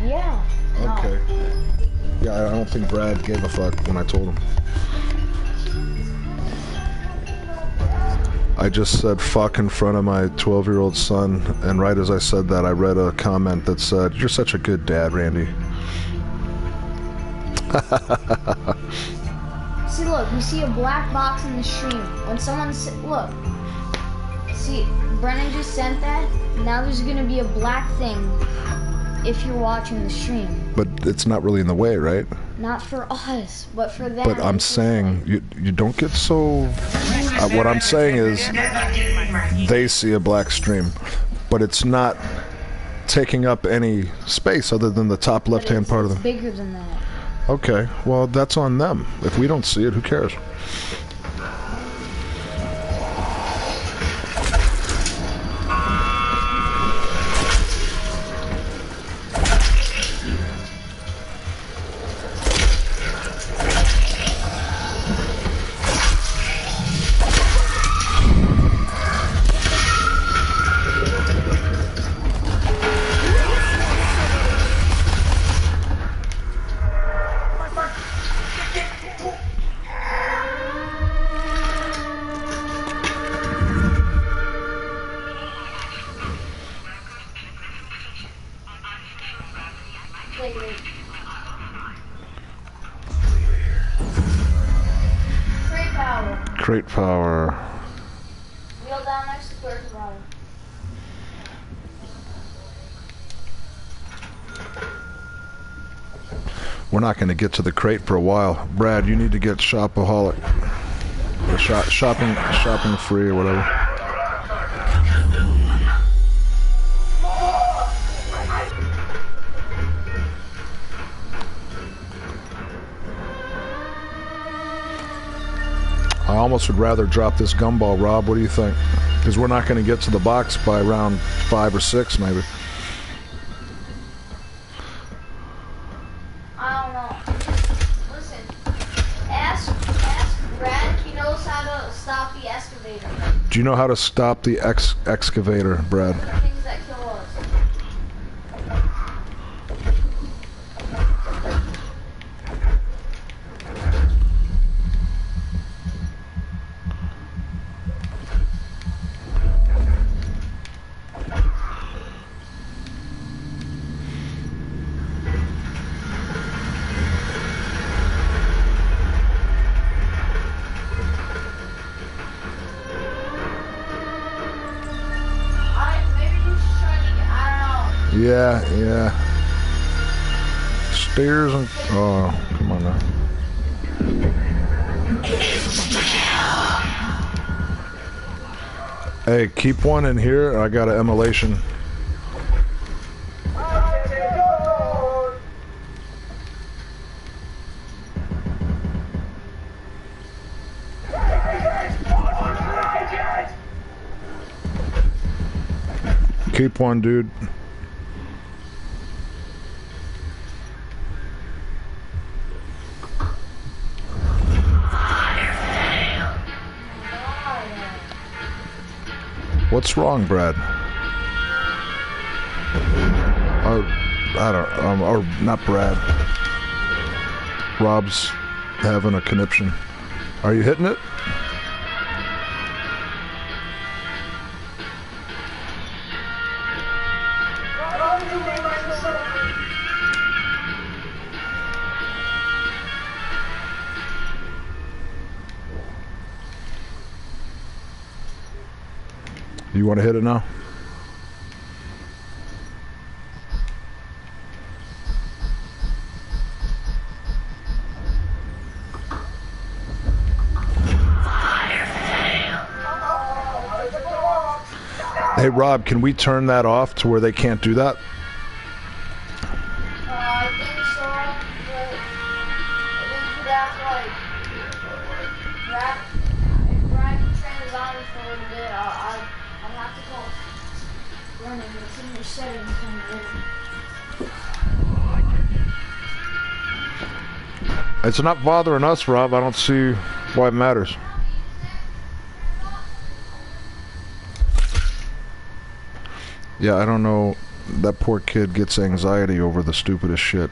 Yeah. Okay. Yeah, I I don't think Brad gave a fuck when I told him. I just said fuck in front of my 12 year old son, and right as I said that, I read a comment that said, You're such a good dad, Randy. *laughs* See, look, we see a black box in the stream. When someone look, see, Brennan just sent that. Now there's gonna be a black thing if you're watching the stream. But it's not really in the way, right? Not for us, but for them. But I'm saying, you, you don't get so. Uh, what I'm saying is, they see a black stream, but it's not taking up any space other than the top left hand part of them. bigger than that. Okay, well, that's on them. If we don't see it, who cares? Crate power. Wheel down next to. We're not going to get to the crate for a while. Brad, you need to get shopaholic. Or shop, shopping, shopping free or whatever. Almost would rather drop this gumball, Rob. What do you think? Because we're not going to get to the box by round five or six, maybe. I don't know. Listen, ask ask Brad. He knows how to stop the excavator. Do you know how to stop the ex- excavator, Brad? Keep one in here. I got an emulation. Keep one, dude. What's wrong, Brad? Or, I don't, um, or not Brad. Rob's having a conniption. Are you hitting it? Want to hit it now? Hey Rob, can we turn that off to where they can't do that? It's not bothering us, Rob. I don't see why it matters. Yeah, I don't know. That poor kid gets anxiety over the stupidest shit.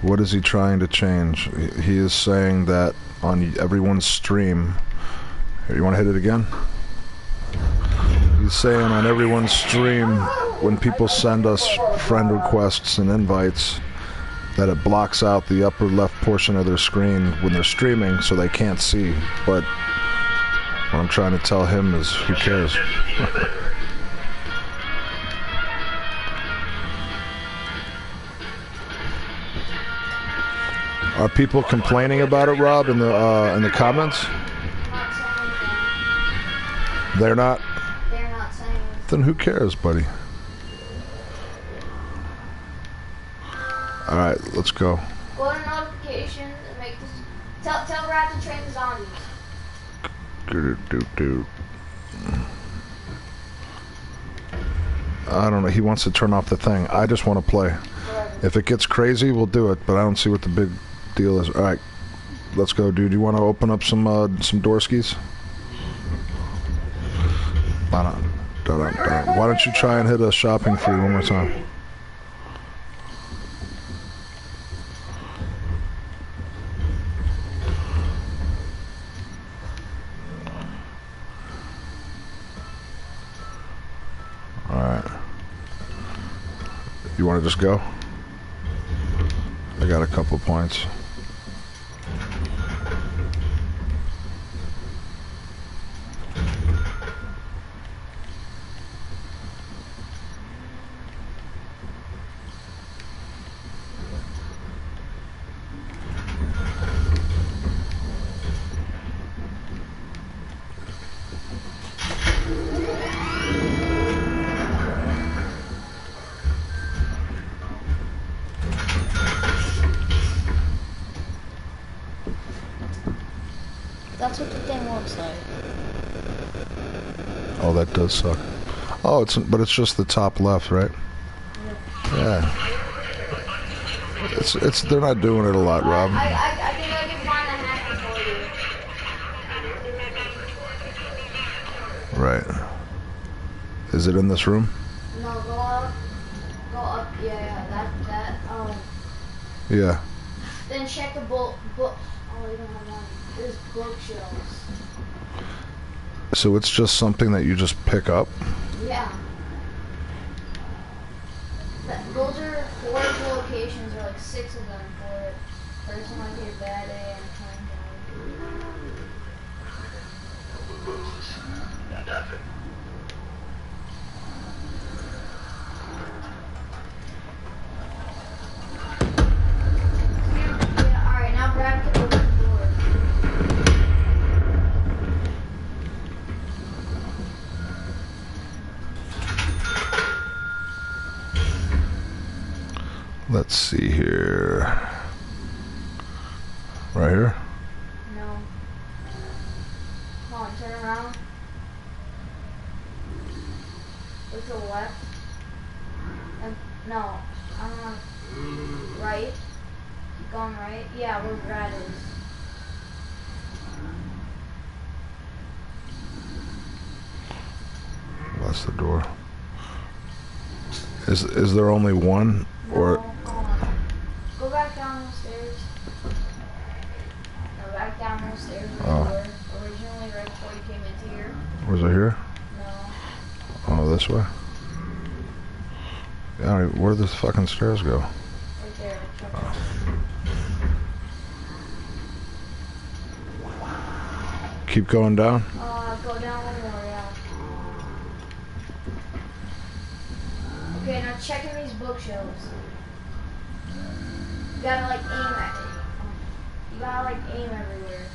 What is he trying to change? He- is saying that on everyone's stream. Here, you want to hit it again? Saying on everyone's stream when people send us friend requests and invites that it blocks out the upper left portion of their screen when they're streaming so they can't see. But what I'm trying to tell him is who cares? *laughs* Are people complaining about it, Rob, in the uh, in the comments? They're not. Then who cares, buddy? All right, let's go. Go to notifications and make this. Tell, tell Brad to train the zombies. Do, do, do. I don't know. He wants to turn off the thing. I just want to play. If it gets crazy, we'll do it. But I don't see what the big deal is. All right, let's go, dude. You want to open up some uh, some door skis? Why not? Dun, dun. Why don't you try and hit a shopping free one more time? All right. You want to just go? I got a couple points. Does suck. Oh, it's but it's just the top left, right? Yeah. It's it's they're not doing it a lot, Rob. I, I, I think I can find a hacker for you. Right. Is it in this room? No, go up. Go up. Yeah, yeah. That, that. Um. Yeah. Then check the book. Book. Oh, you don't have one. There's bookshelves. So it's just something that you just pick up. Yeah. That, those are four locations, or like six of them for it. First one like your bad day and time Nothing. Yeah, alright, now Brad can open the door. Let's see here. Right here? No. Come on, turn around. Look to the left. And no, I'm on right. Keep going right. Yeah, where Brad is. That's the door. Is is there only one or No, hold on. Go back down the stairs. No, back down those stairs Oh. originally right before you came into here. was it here? No, Oh, this way. Yeah, where do the fucking stairs go? right there. Keep going down. Uh, go down one more, yeah. Okay, now checking these bookshelves. You gotta like aim at it. You gotta like aim everywhere.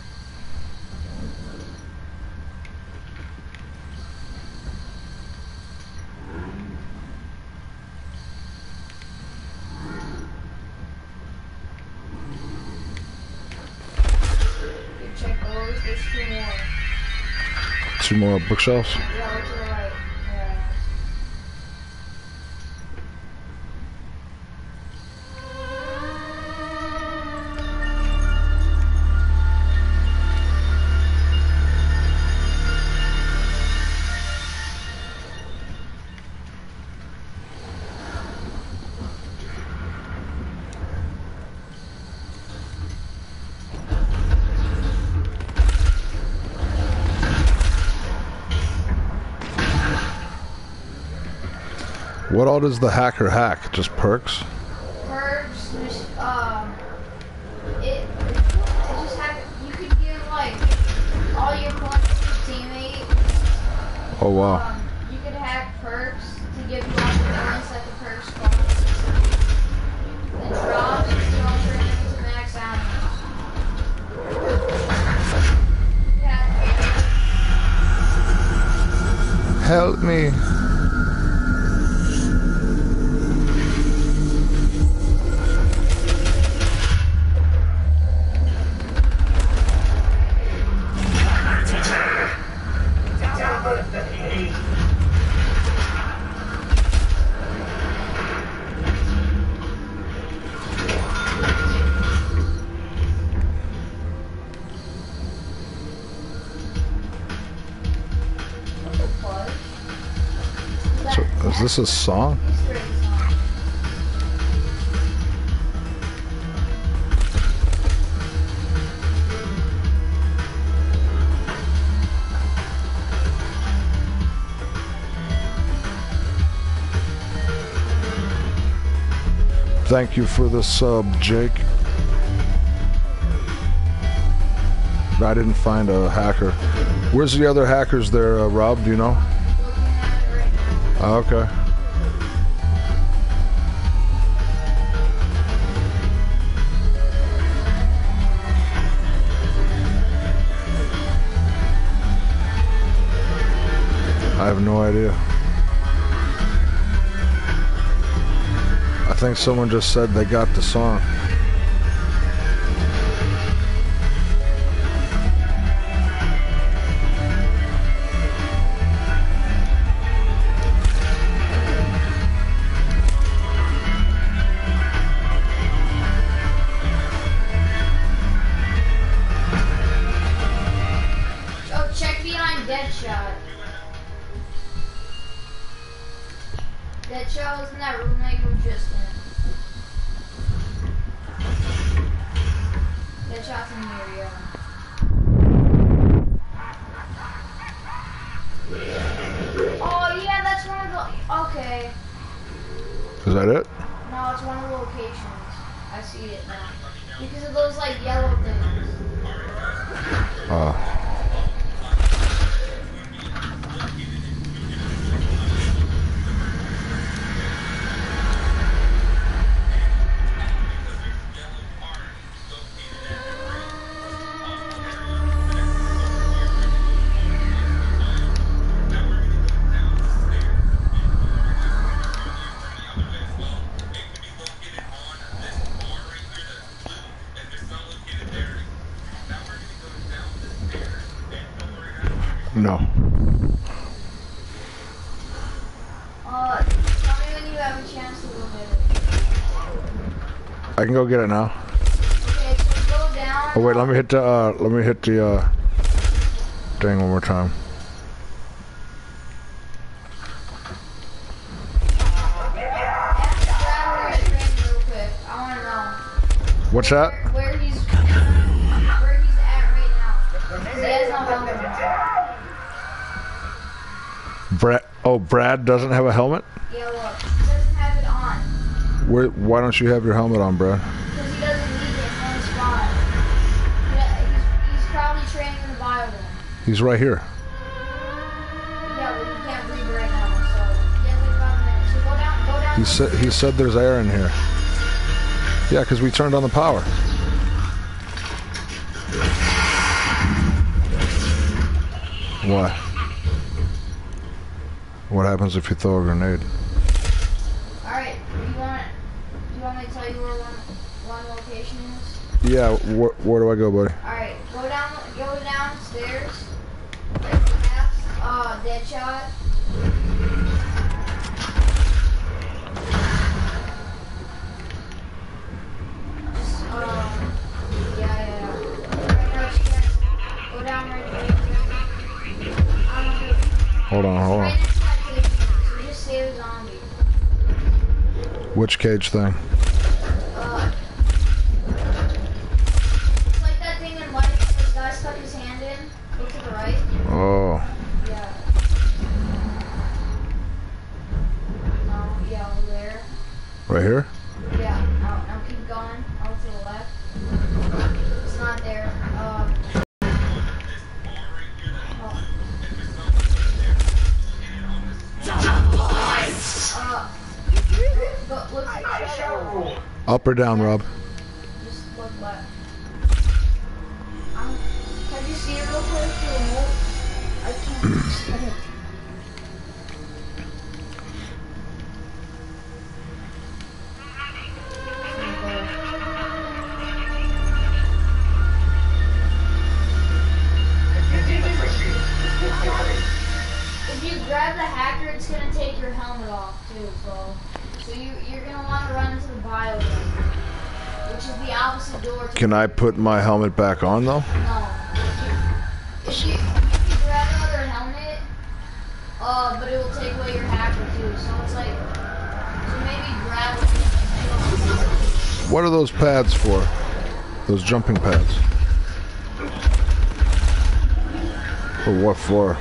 You check those, there's two more. Two more bookshelves. Yeah, look to the right. Yeah. All does the hacker hack? Just perks? Perks, um, it, it just you could give, like, all your points to your teammate. Oh wow. Um, you could hack perks to give you all the the perks. The drops, you all turn them into max. Yeah, Help me. This a song? Thank you for the sub, Jake. I didn't find a hacker. Where's the other hackers there, uh, Rob? Do you know? Oh, okay. Have no idea. I think someone just said they got the song. Can go get it now. Okay. Oh wait, let me hit the uh, let me hit the uh, thing one more time. What's that? Brad. Oh, Brad doesn't have a helmet. Yeah, look, he doesn't have it on Where? Why don't you have your helmet on, Brad? because he doesn't need it on spot. Yeah, he's, he's probably training in the biodome. He's right here. Yeah, but he can't breathe right now, so he has like about a minute. So go down, go down. He said he said there's air in here. Yeah, because we turned on the power. What? What happens if you throw a grenade? All right, you want you want me to tell you where one one location is? Yeah, wh- where do I go, buddy? All right, go down, go downstairs. Perhaps, uh, dead shot. Just, um, yeah, yeah, yeah. Right now, go down right there. Hold on, hold on. that cage, so just save a zombie. Which cage thing? Down, Rob? Put my helmet back on though? No. If you, if you grab another helmet, uh, but it will take away your hacker too. So it's like, so maybe grab. What are those pads for? Those jumping pads? For what for?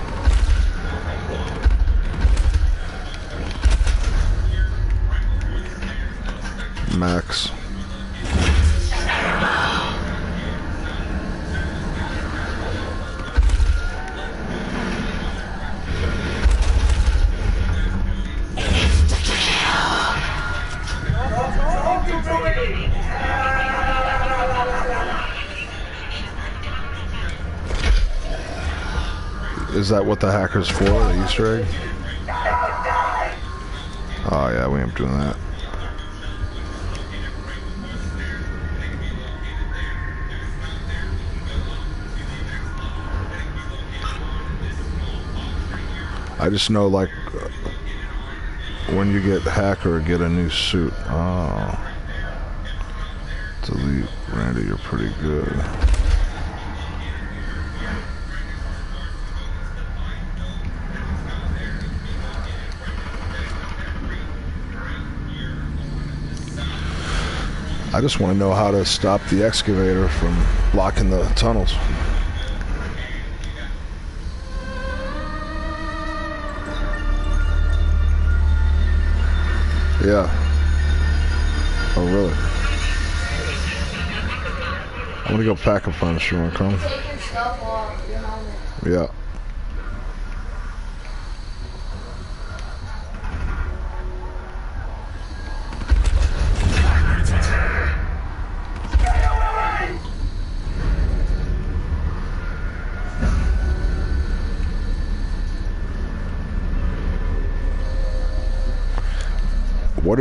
Is that what the hacker's for? The Easter egg? Oh yeah, we ain't doing that. I just know like when you get hacker, get a new suit. Oh. Delete, Randy, you're pretty good. I just want to know how to stop the excavator from blocking the tunnels. Yeah. Oh, really? I'm gonna go pack a punch. You wanna come? Take your stuff off your helmet. Yeah.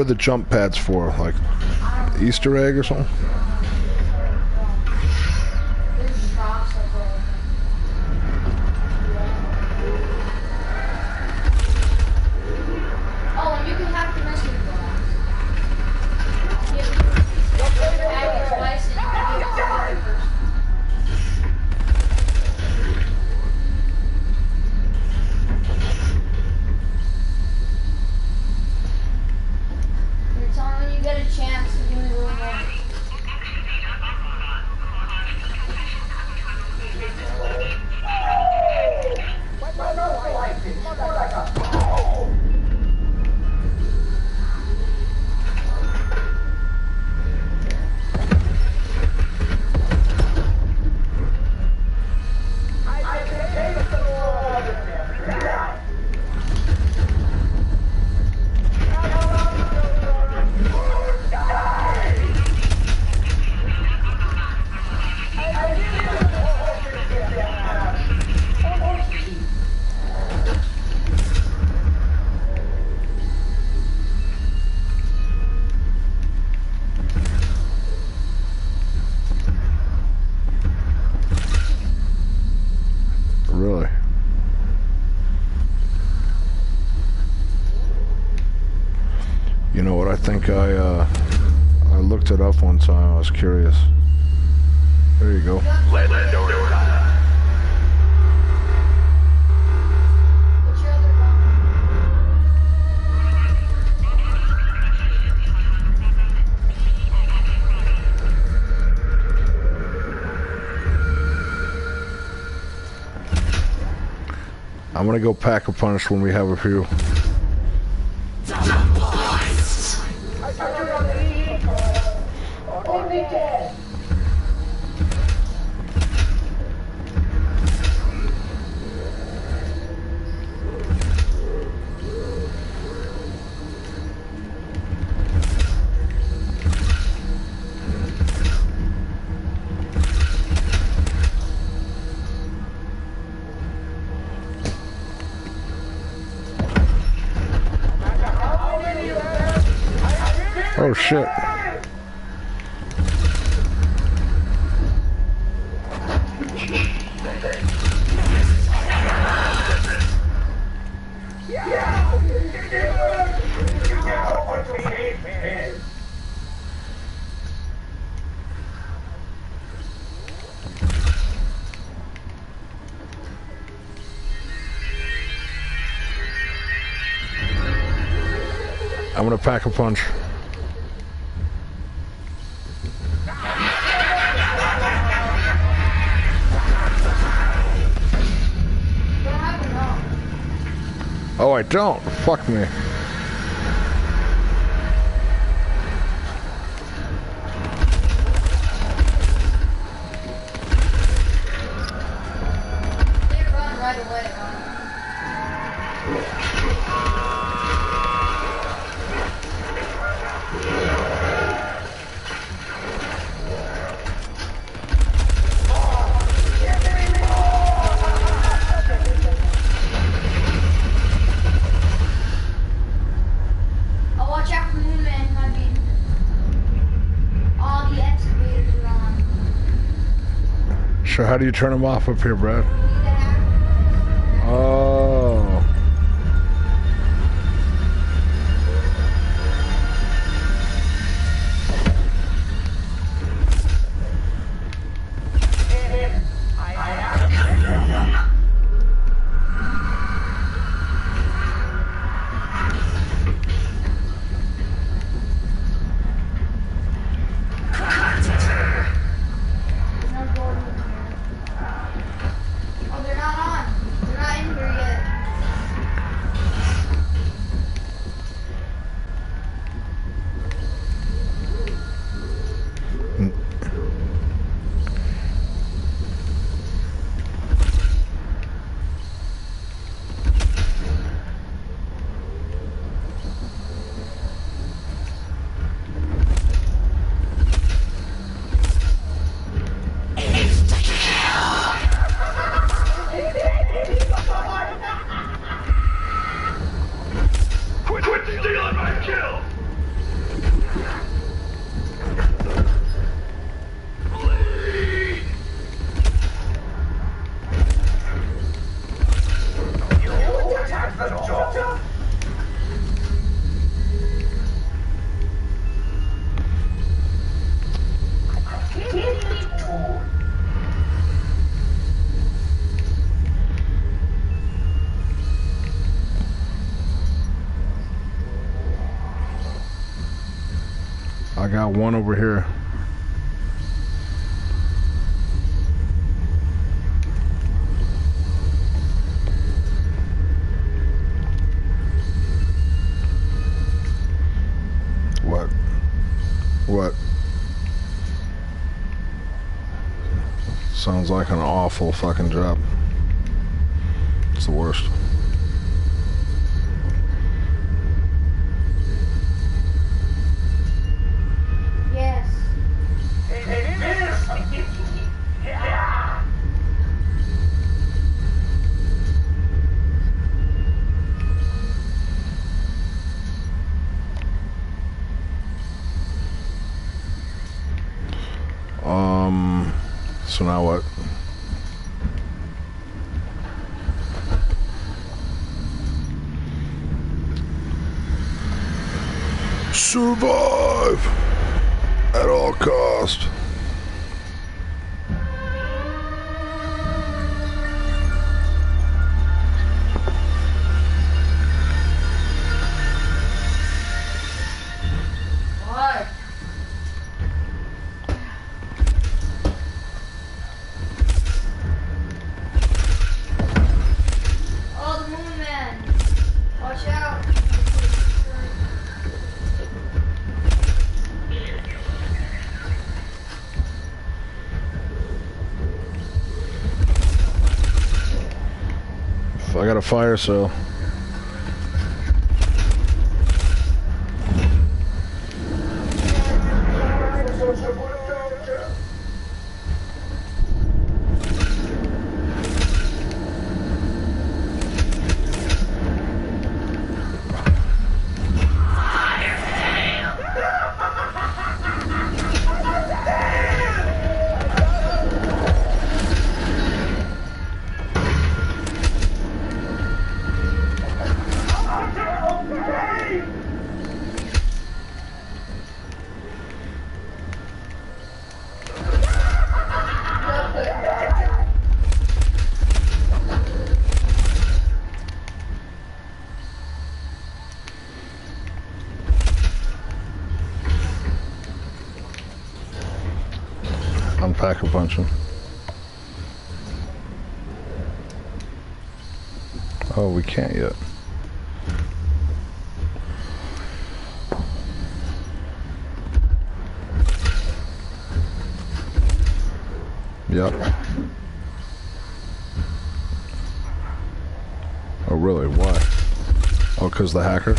Are the jump pads for? Like Easter egg or something? Was curious. There you go. I'm gonna go pack a punch when we have a few. I'm gonna pack a punch. Oh, I don't. Fuck me. How do you turn them off up here, Brad? Got one over here. What? What? Sounds like an awful fucking job. It's the worst. Got a fire sale. Oh, we can't yet. Yep. Oh, really? Why? Oh, because the hacker?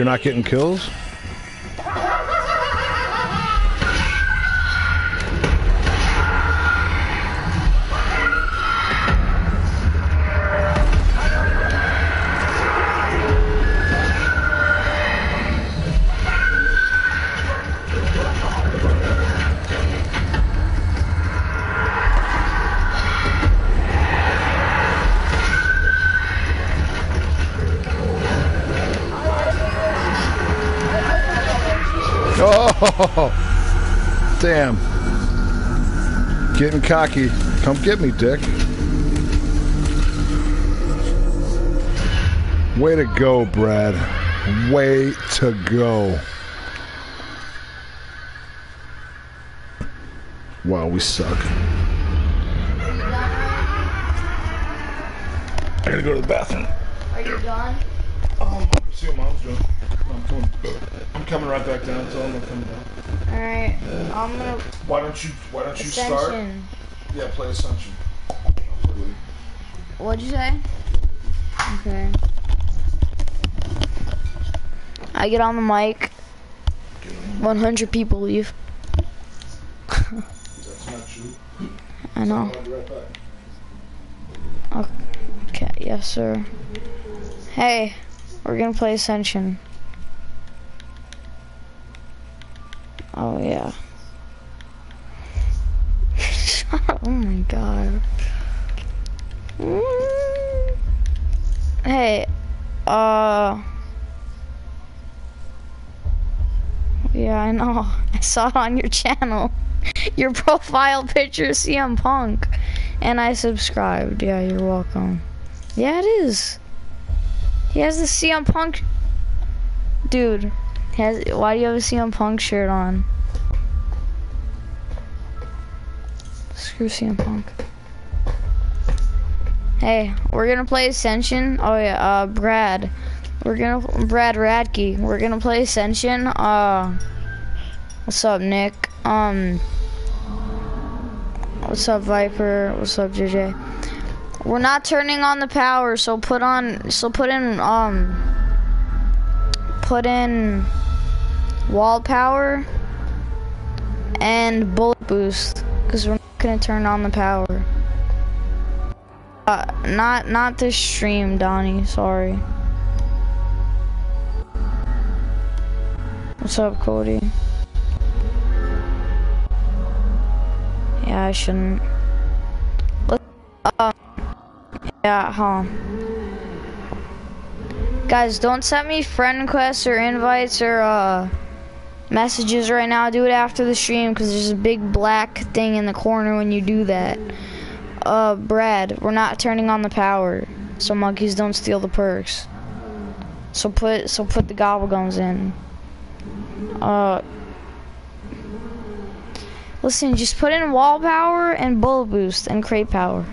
You're not getting kills? Cocky. Come get me, dick. Way to go, Brad. Way to go. Wow, we suck. I gotta go to the bathroom. Are you done? Um, see what mom's doing. I'm coming, I'm coming right back down. Tell them I'm coming down. Alright, I'm gonna Why don't you? Why don't you start? Ascension. Yeah, play Ascension. Play. What'd you say? Okay. I get on the mic. 100 people leave. That's not true. I know. I'll be right back. Okay. Yes, sir. Hey, we're gonna play Ascension. Oh, yeah. *laughs* oh my god. Hey, uh. Yeah, I know. *laughs* I saw it on your channel. *laughs* Your profile picture CM Punk. And I subscribed. Yeah, you're welcome. Yeah, it is. He has the CM Punk. Dude, has. Why do you have a CM Punk shirt on? Screw CM Punk. Hey, we're gonna play Ascension. Oh yeah, uh, Brad. We're gonna Brad Radke. We're gonna play Ascension. Uh, what's up, Nick? Um, what's up, Viper? What's up, JJ? We're not turning on the power, so put on, so put in, um, put in wall power and bullet boost, because we're gonna turn on the power. Uh, not, not this stream, Donnie. Sorry. What's up, Cody? Yeah, I shouldn't. Let, uh, yeah, huh. Guys, don't send me friend requests or invites or uh, messages right now. Do it after the stream because there's a big black thing in the corner when you do that. Uh, Brad, we're not turning on the power, so monkeys don't steal the perks. So put so put the gobblegums in. Uh, listen, just put in wall power and bullet boost and crate power.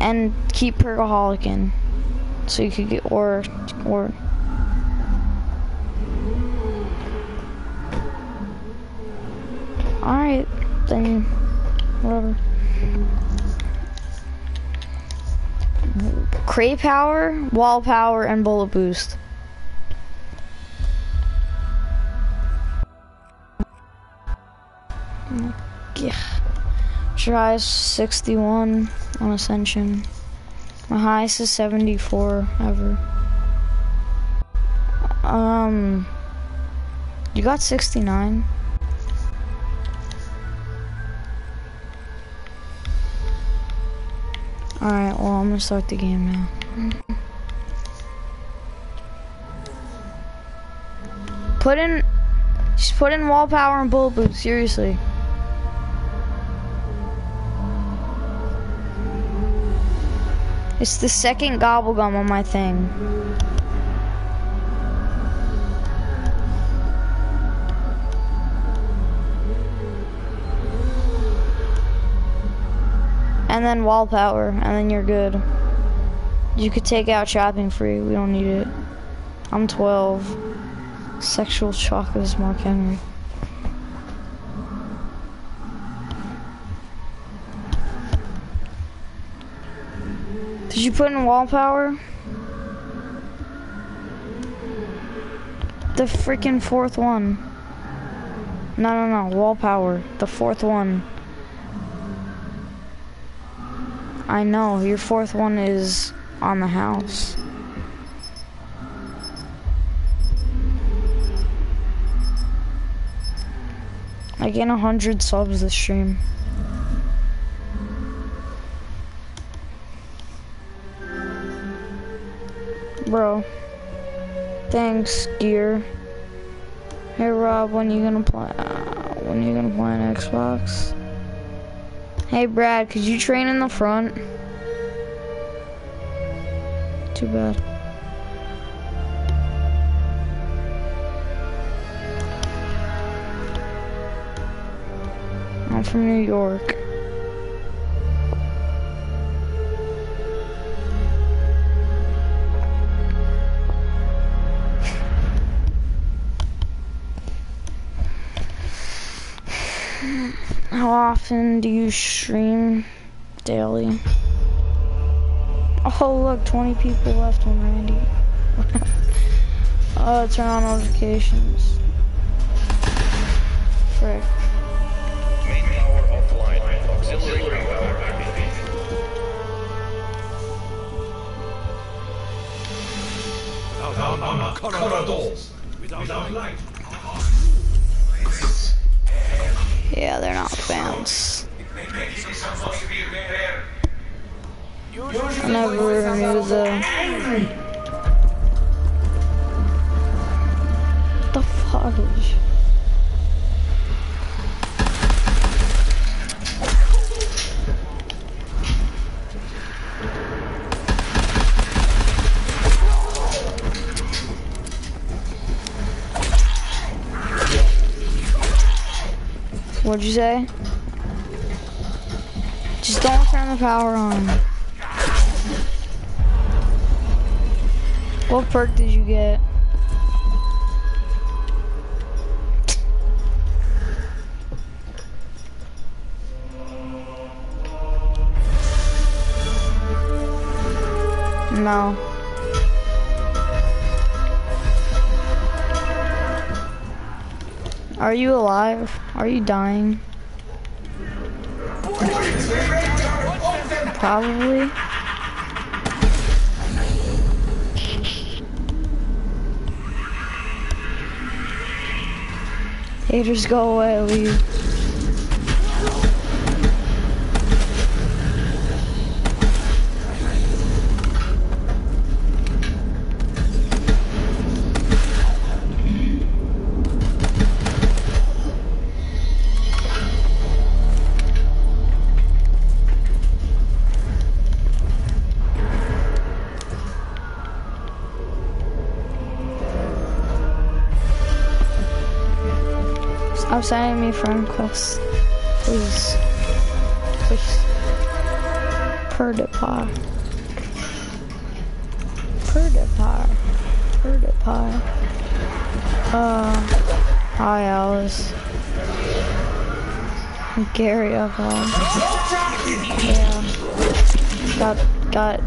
And keep Perkaholic in. So you could get, or, or. Alright, then, whatever. Crate power, wall power, and bullet boost. Yeah. Try 61 on Ascension. My highest is 74 ever. Um, you got 69. Alright, well, I'm gonna start the game now. Put in, just put in wall power and bullet boost, seriously. It's the second gobblegum on my thing. And then wall power, and then you're good. You could take out shopping free, we don't need it. I'm 12. Sexual chocolate is Mark Henry. Did you put in wall power? The freaking fourth one. No, no, no, wall power. The fourth one. I know, your fourth one is on the house. I gain a hundred subs this stream. Bro. Thanks, gear. Hey Rob, when you gonna play? Uh, when you gonna play an Xbox? Hey Brad, could you train in the front? Too bad. I'm from New York. often do you stream daily? Oh look, 20 people left on Randy. uh, *laughs* turn on notifications. Frick. Main power offline. Auxiliary power activated. Corridors. Without light. Yeah, they're not fans. I never knew the. The fudge. What'd you say? Just don't turn the power on. What perk did you get? No. Are you alive? Are you dying? Probably. Haters go away, leave. Me. Please. Please. PewDiePie. PewDiePie. PewDiePie. Uh, hi Alice. Gary of all. Yeah. Got, got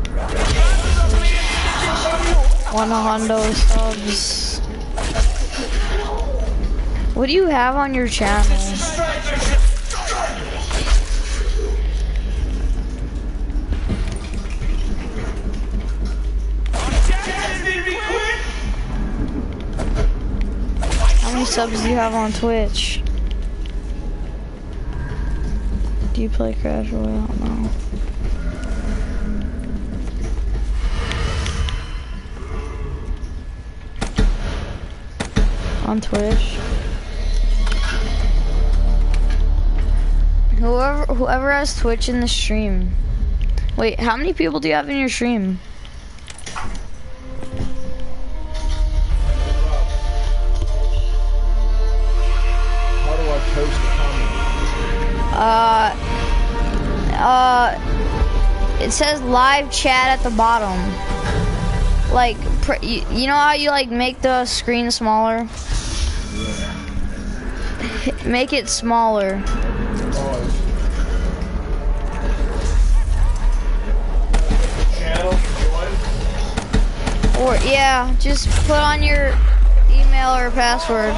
one hundo subs. What do you have on your channel? Many subs do you have on Twitch? Do you play Clash Royale? No. On Twitch? Whoever whoever has Twitch in the stream. Wait, how many people do you have in your stream? Says live chat at the bottom. Like you know how you like make the screen smaller? Make it smaller. Or yeah, just put on your email or password.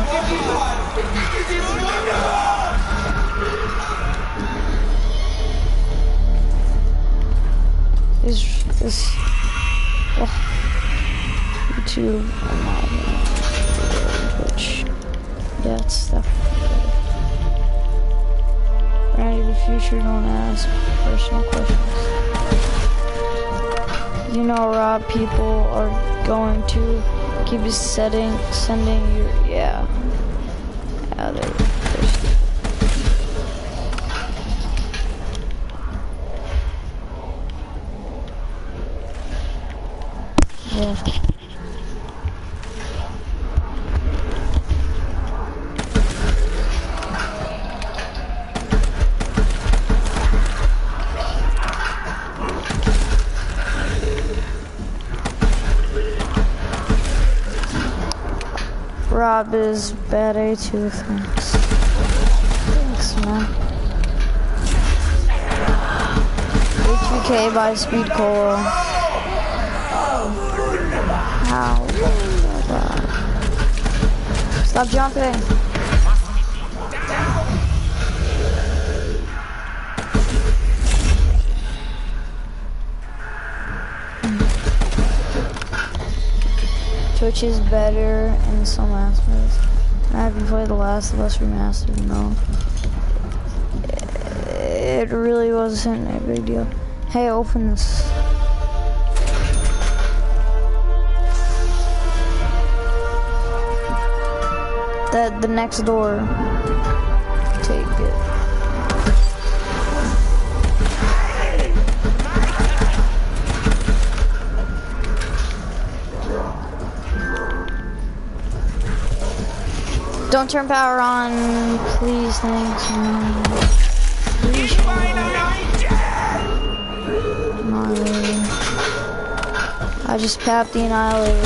This oh, YouTube? I'm not Twitch. Yeah, it's definitely. Randy, the future don't ask personal questions. You know, Rob, people are going to keep setting, sending your, yeah. Yeah, A2, thanks. Thanks, man. HBK by Speed Cola. How? Stop jumping. Twitch is better in some aspects. You played The Last of Us Remastered? No. it really wasn't a big deal. Hey, open this. The the next door. Don't turn power on, please. Thanks. No. I just papped the annihilator.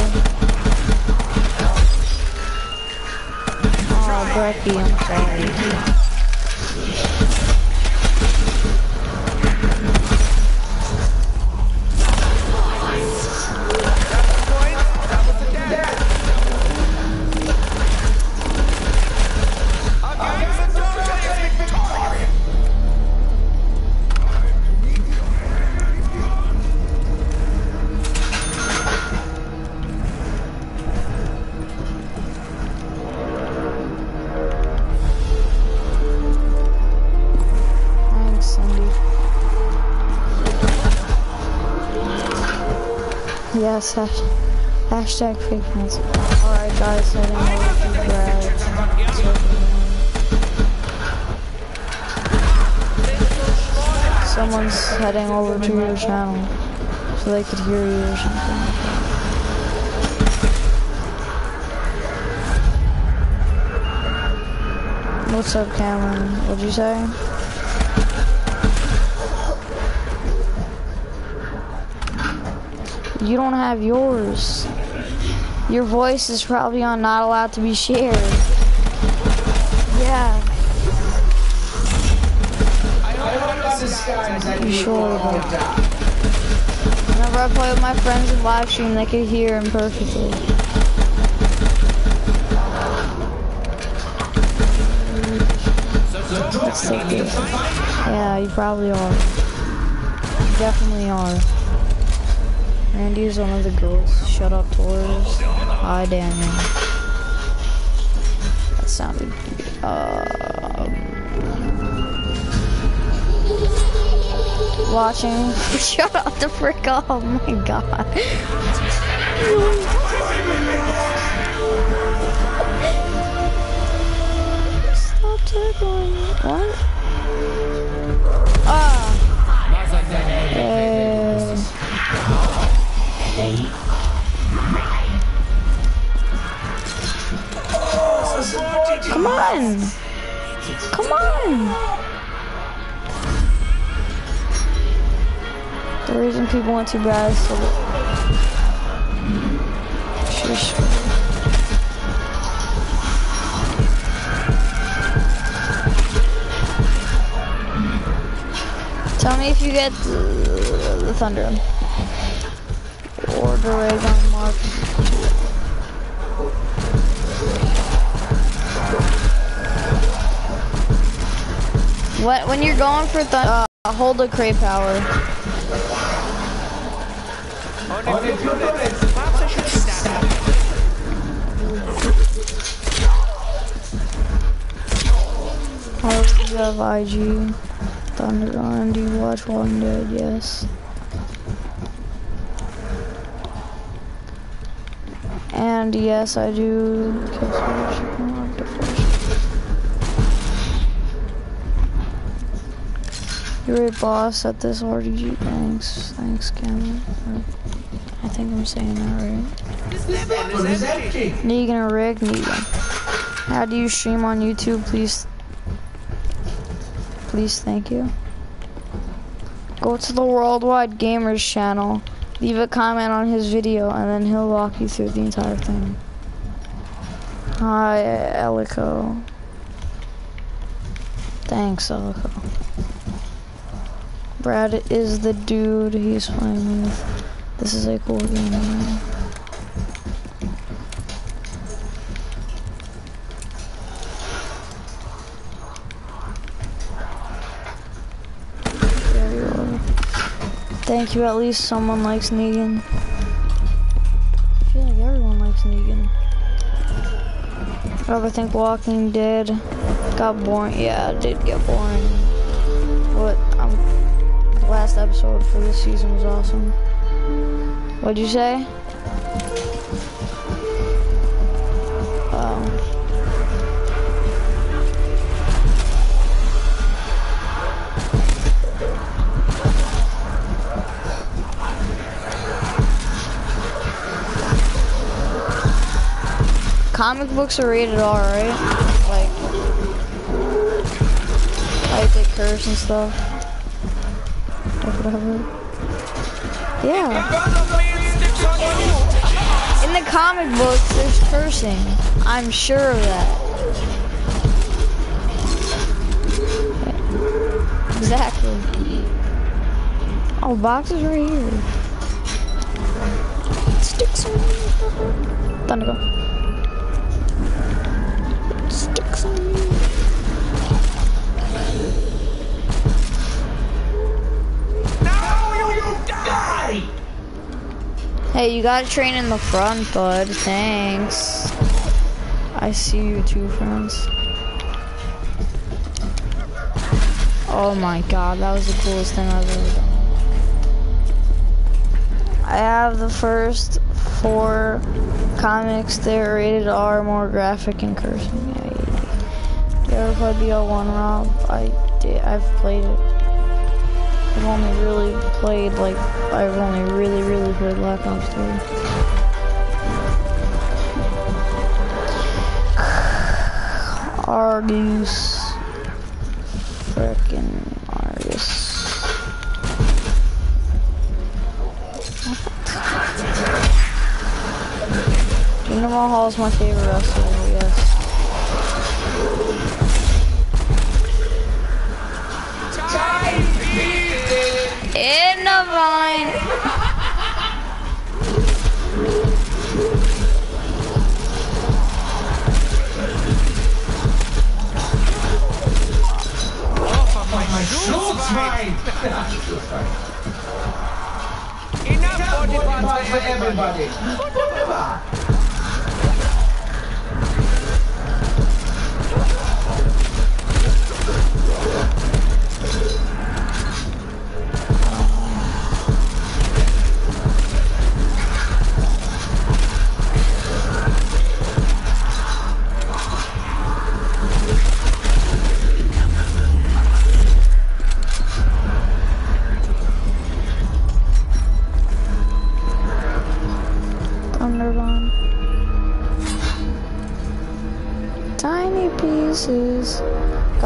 Oh, Brecky, I'm hash, hashtag fake fans. Alright guys, heading over to Brad. Someone's heading over to your channel so they could hear you or something. What's up, Cameron? What'd you say? You don't have yours. Your voice is probably on not allowed to be shared. Yeah. You sure about that? Whenever I play with my friends in live stream, they can hear him perfectly. Take. Yeah, you probably are. You definitely are. Randy is one of the girls. Shut up, Taurus. Hi, Daniel. That sounded. Um, watching. *laughs* Shut up, the frick. Oh my god. Come on! Come on! The reason people want to browse is so Shush. Tell me if you get the, the thunder or the ray on mark. What when you're going for thunder, uh, hold the crate power. You have IG, Thunder on, do you watch Walking Dead? Yes. And yes, I do. Kill Switch, unlock the first. A boss at this RDG. Thanks. Thanks, Cameron. I think I'm saying that right. What is empty? Negan Rick? Negan. How do you stream on YouTube? Please. Please, thank you. Go to the Worldwide Gamers channel. Leave a comment on his video and then he'll walk you through the entire thing. Hi, Elico. Thanks, Elico. Brad is the dude he's playing with. This is a cool game. man. Thank you, at least someone likes Negan. I feel like everyone likes Negan. I think Walking Dead got boring? Yeah, it did get boring. Last episode for this season was awesome. What'd you say? Um, comic books are rated R, right? Like, like they curse and stuff. Whatever. Yeah. In the comic books, there's cursing. I'm sure of that. Exactly. Oh, boxes right here. Sticks on me. Thunder go. Hey, you gotta train in the front, bud. Thanks. I see you too, friends. Oh my god, that was the coolest thing I've ever done. I have the first four comics. They're rated R, more graphic and cursing. Yeah, yeah. You ever play BL1, Rob? I did. I've played it. I've only really played like I've only really really played Black Ops 3. Argus. Frickin' Argus. Jinder Mahal is my favorite wrestler, everybody.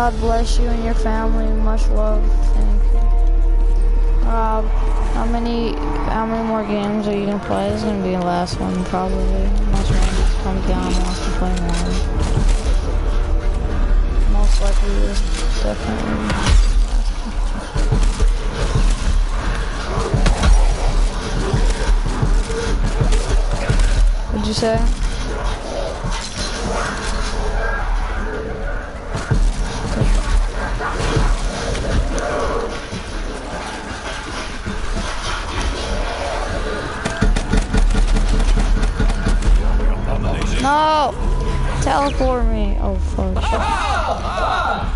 God bless you and your family. Much love. Thank you. Rob, how many how many more games are you gonna play? This is gonna be the last one probably. Unless Randy's comes down wants to play more. Most likely this definitely. What'd you say? Teleport me. Oh, fuck.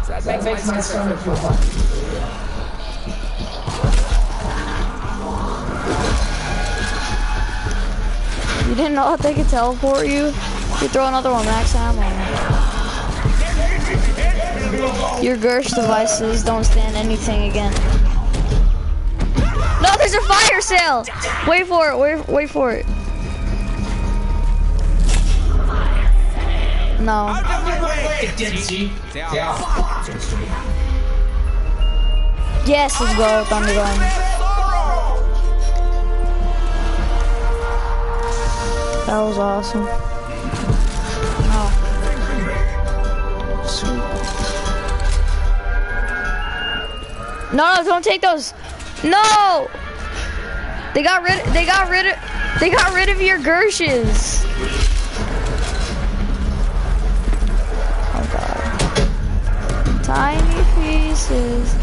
That makes my stomach feel fine. You didn't know that they could teleport you? You throw another one, max ammo. Your Gersh devices don't stand anything again. No, there's a fire sale! Wait for it, wait, wait for it. No. Yes, let's go, Thundergun. That was awesome. No, no, don't take those. No! They got rid they got rid of they got rid of your Gershes. Tiny pieces.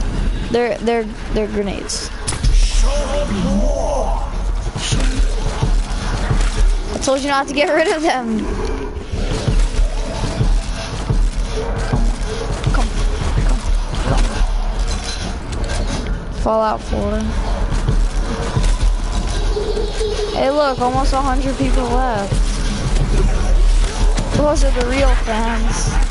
They're they're they're grenades. I told you not to get rid of them. Come, come, come. Fallout 4. Hey, look, almost 100 people left. Those are the real fans.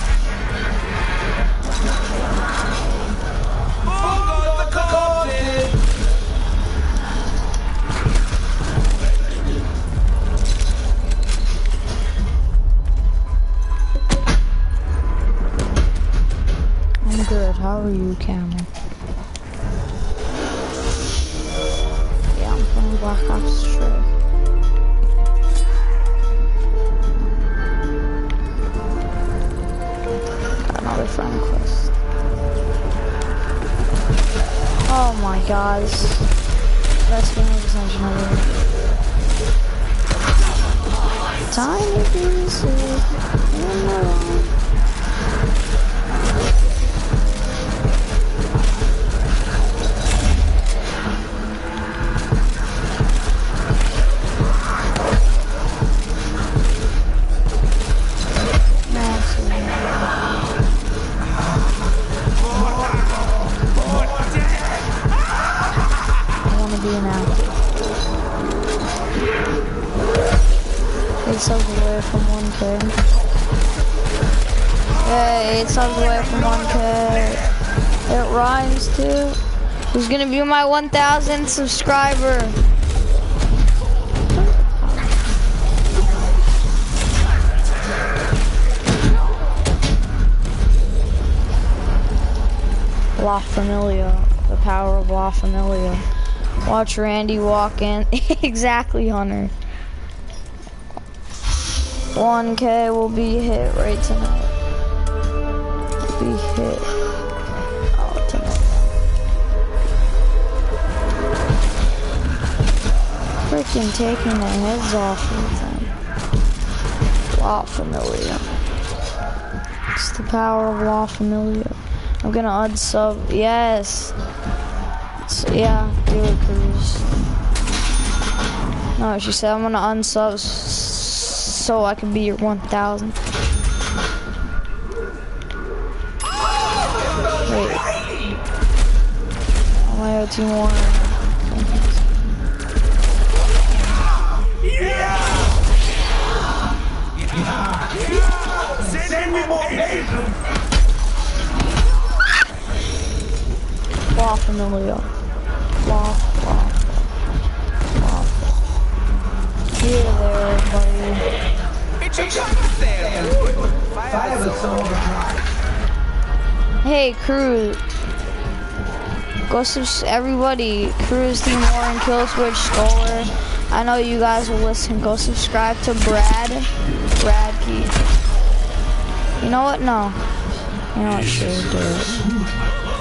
1000 subscriber? La Familia, the power of La Familia. Watch Randy walk in. *laughs* exactly, Hunter. 1K will be hit right tonight. Be hit. Freaking taking their heads off of them. La Familia. It's the power of La Familia. I'm gonna unsub. Yes. So, yeah, do it, Cruz. No, she said I'm gonna unsub so I can be your 1,000. Wait. I only have two more. Go subs- everybody. Cruz, Team Warren, Kill Switch, Scholar. I know you guys will listen. Go subscribe to Brad. Brad Key. You know what? No. You know what? Sure, do it.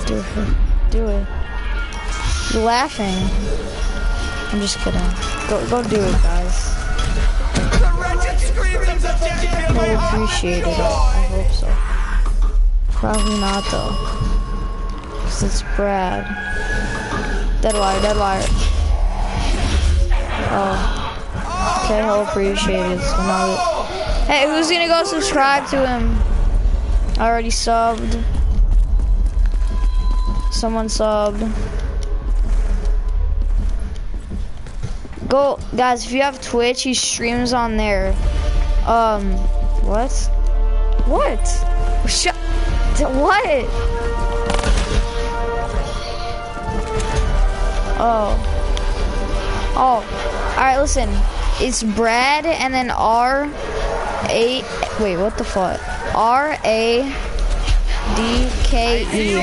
Do it. Do it. You're laughing. I'm just kidding. Go, go do it, guys. They'll appreciate it. I hope so. Probably not though. It's Brad. Dead liar, dead liar. Oh. Okay, he'll appreciate it. So now Hey, who's gonna go subscribe to him? I already subbed. Someone subbed. Go, guys, if you have Twitch, he streams on there. Um, what? What? Shut. *laughs* What? Oh. Oh. Alright, listen. It's Brad and then R A. Wait, what the fuck? R A D K E.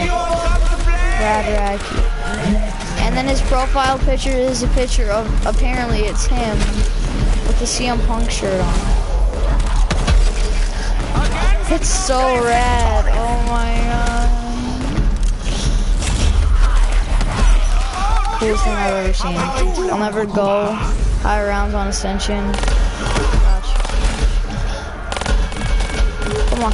Brad Radke. And then his profile picture is a picture of, apparently it's him with the CM Punk shirt on. It's so rad. Oh my god. Coolest thing I've ever seen. I'll never go high rounds on Ascension. Come on.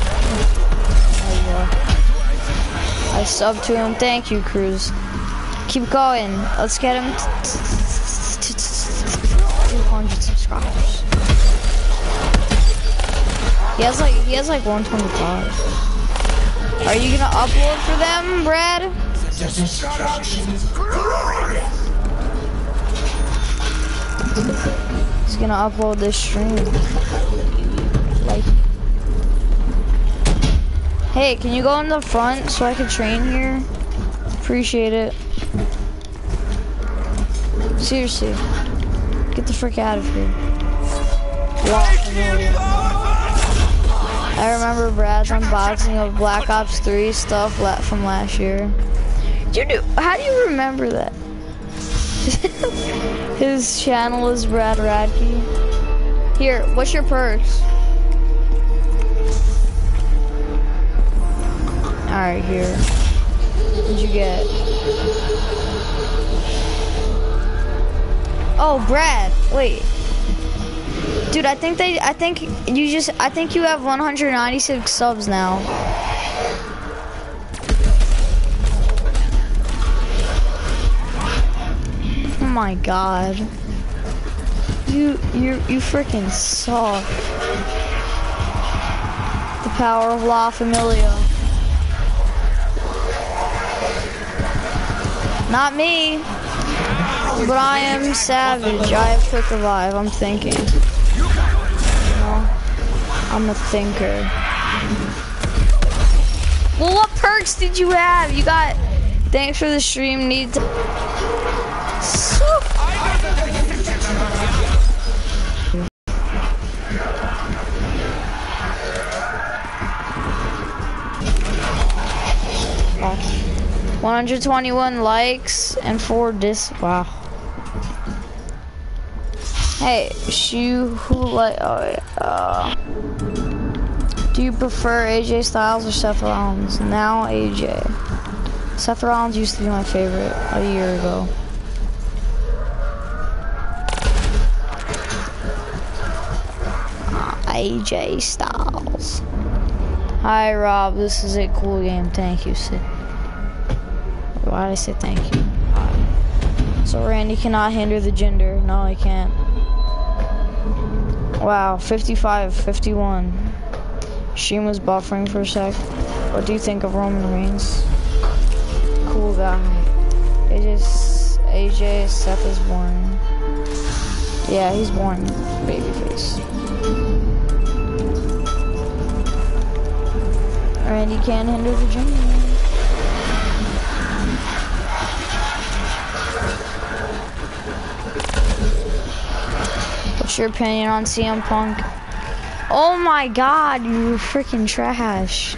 I sub to him. Thank you, Cruz. Keep going. Let's get him to 200 subscribers. He has like he has like 125. Are you gonna upload for them, Brad? This destruction is glorious. He's gonna upload this stream. Like, hey, can you go in the front so I can train here? Appreciate it. Seriously, get the frick out of here. I remember Brad's unboxing of Black Ops 3 stuff from last year. You do? How do you remember that? *laughs* His channel is Brad Radke. Here, what's your purse? Alright, here. What'd you get? Oh, Brad, wait. Dude, I think they, I think you just, I think you have 196 subs now. My god. You, you, you freaking suck. The power of La Familia. Not me. But I am savage. I have quick revive. I'm thinking. I'm a thinker. Well, what perks did you have? You got. Thanks for the stream. Need to. 121 likes and four dis. Wow. Hey, you who like? Oh, yeah, uh, do you prefer AJ Styles or Seth Rollins? Now AJ. Seth Rollins used to be my favorite a year ago. Uh, AJ Styles. Hi Rob, this is a cool game. Thank you, Sid. Why did I say thank you? Uh, so Randy cannot hinder the gender. No, he can't. Wow, 55, 51. Stream was buffering for a sec. What do you think of Roman Reigns? Cool guy. AJ, AJ Seth is born. Yeah, he's born babyface. Randy can't hinder the gender. What's your opinion on CM Punk? Oh my god, you freaking trash.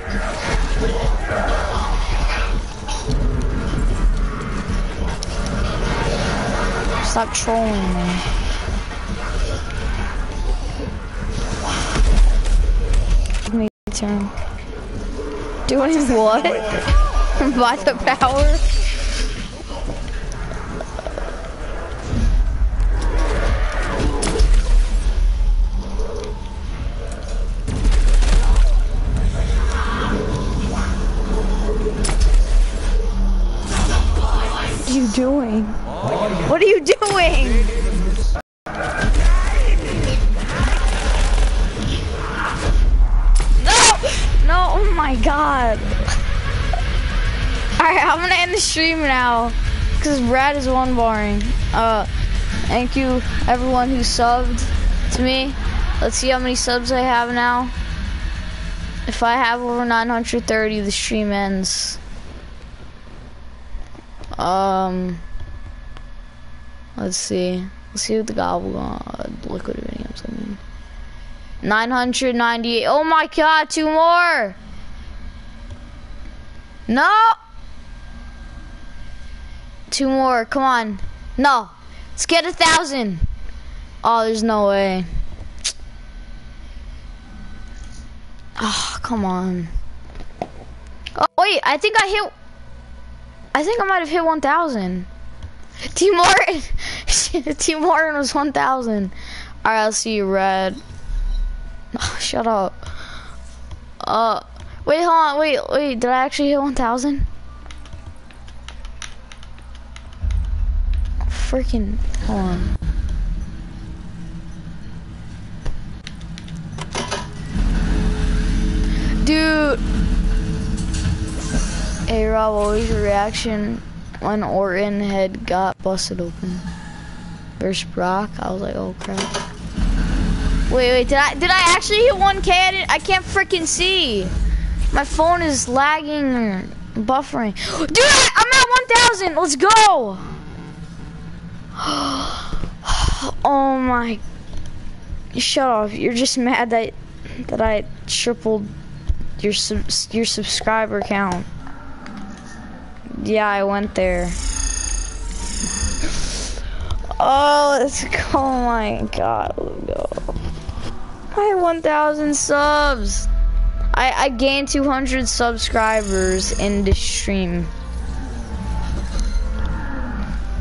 Stop trolling me. Give me a turn. Doing *laughs* what? *laughs* By the power? Brad is one barring. Uh, thank you everyone who subbed to me. Let's see how many subs I have now. If I have over 930, the stream ends. Um, let's see. Let's see what the gobble uh, liquid videos. I mean, 998. Oh my god, two more. No. Two more. Come on. No. Let's get a thousand. Oh, there's no way. Oh, come on. Oh, wait. I think I hit. I think I might have hit 1,000. Team *laughs* Martin. Team Martin was 1,000. Alright, I'll see you, Red. *laughs* Oh, shut up. Uh, wait, hold on. Wait, wait. Did I actually hit 1,000? Freaking, hold on. Dude. Hey Rob, what was your reaction when Orton had got busted open? Versus Brock? I was like, oh crap. Wait, wait, did I did I actually hit 1K? I, didn't, I can't freaking see. My phone is lagging buffering. *gasps* Dude, I'm at 1,000. Let's go. *gasps* Oh my. Shut off. You're just mad that that I tripled your sub, your subscriber count. Yeah, I went there. *sighs* Oh, let's go. Oh my god. Go. I have 1,000 subs. I, I gained 200 subscribers in this stream.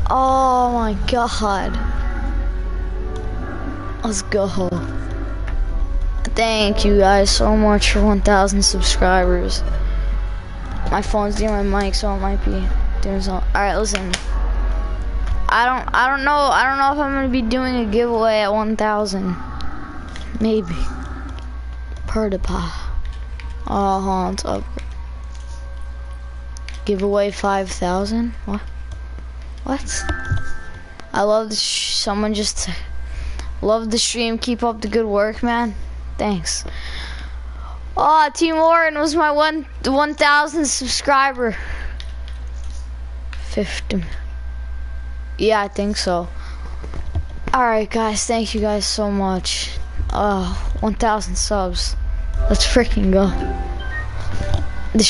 Oh my god. Let's go. Thank you guys so much for 1,000 subscribers. My phone's near my mic, so it might be doing something. All right, listen. I don't, I don't know, I don't know if I'm gonna be doing a giveaway at 1,000. Maybe. Perdipa. Oh, on, it's up. Giveaway 5,000? What? What? I love this. Someone just love the stream. Keep up the good work, man. Thanks. Oh, Team Warren was my one 1,000 subscriber. 50. Yeah, I think so. Alright, guys. Thank you guys so much. Oh, 1,000 subs. Let's freaking go. This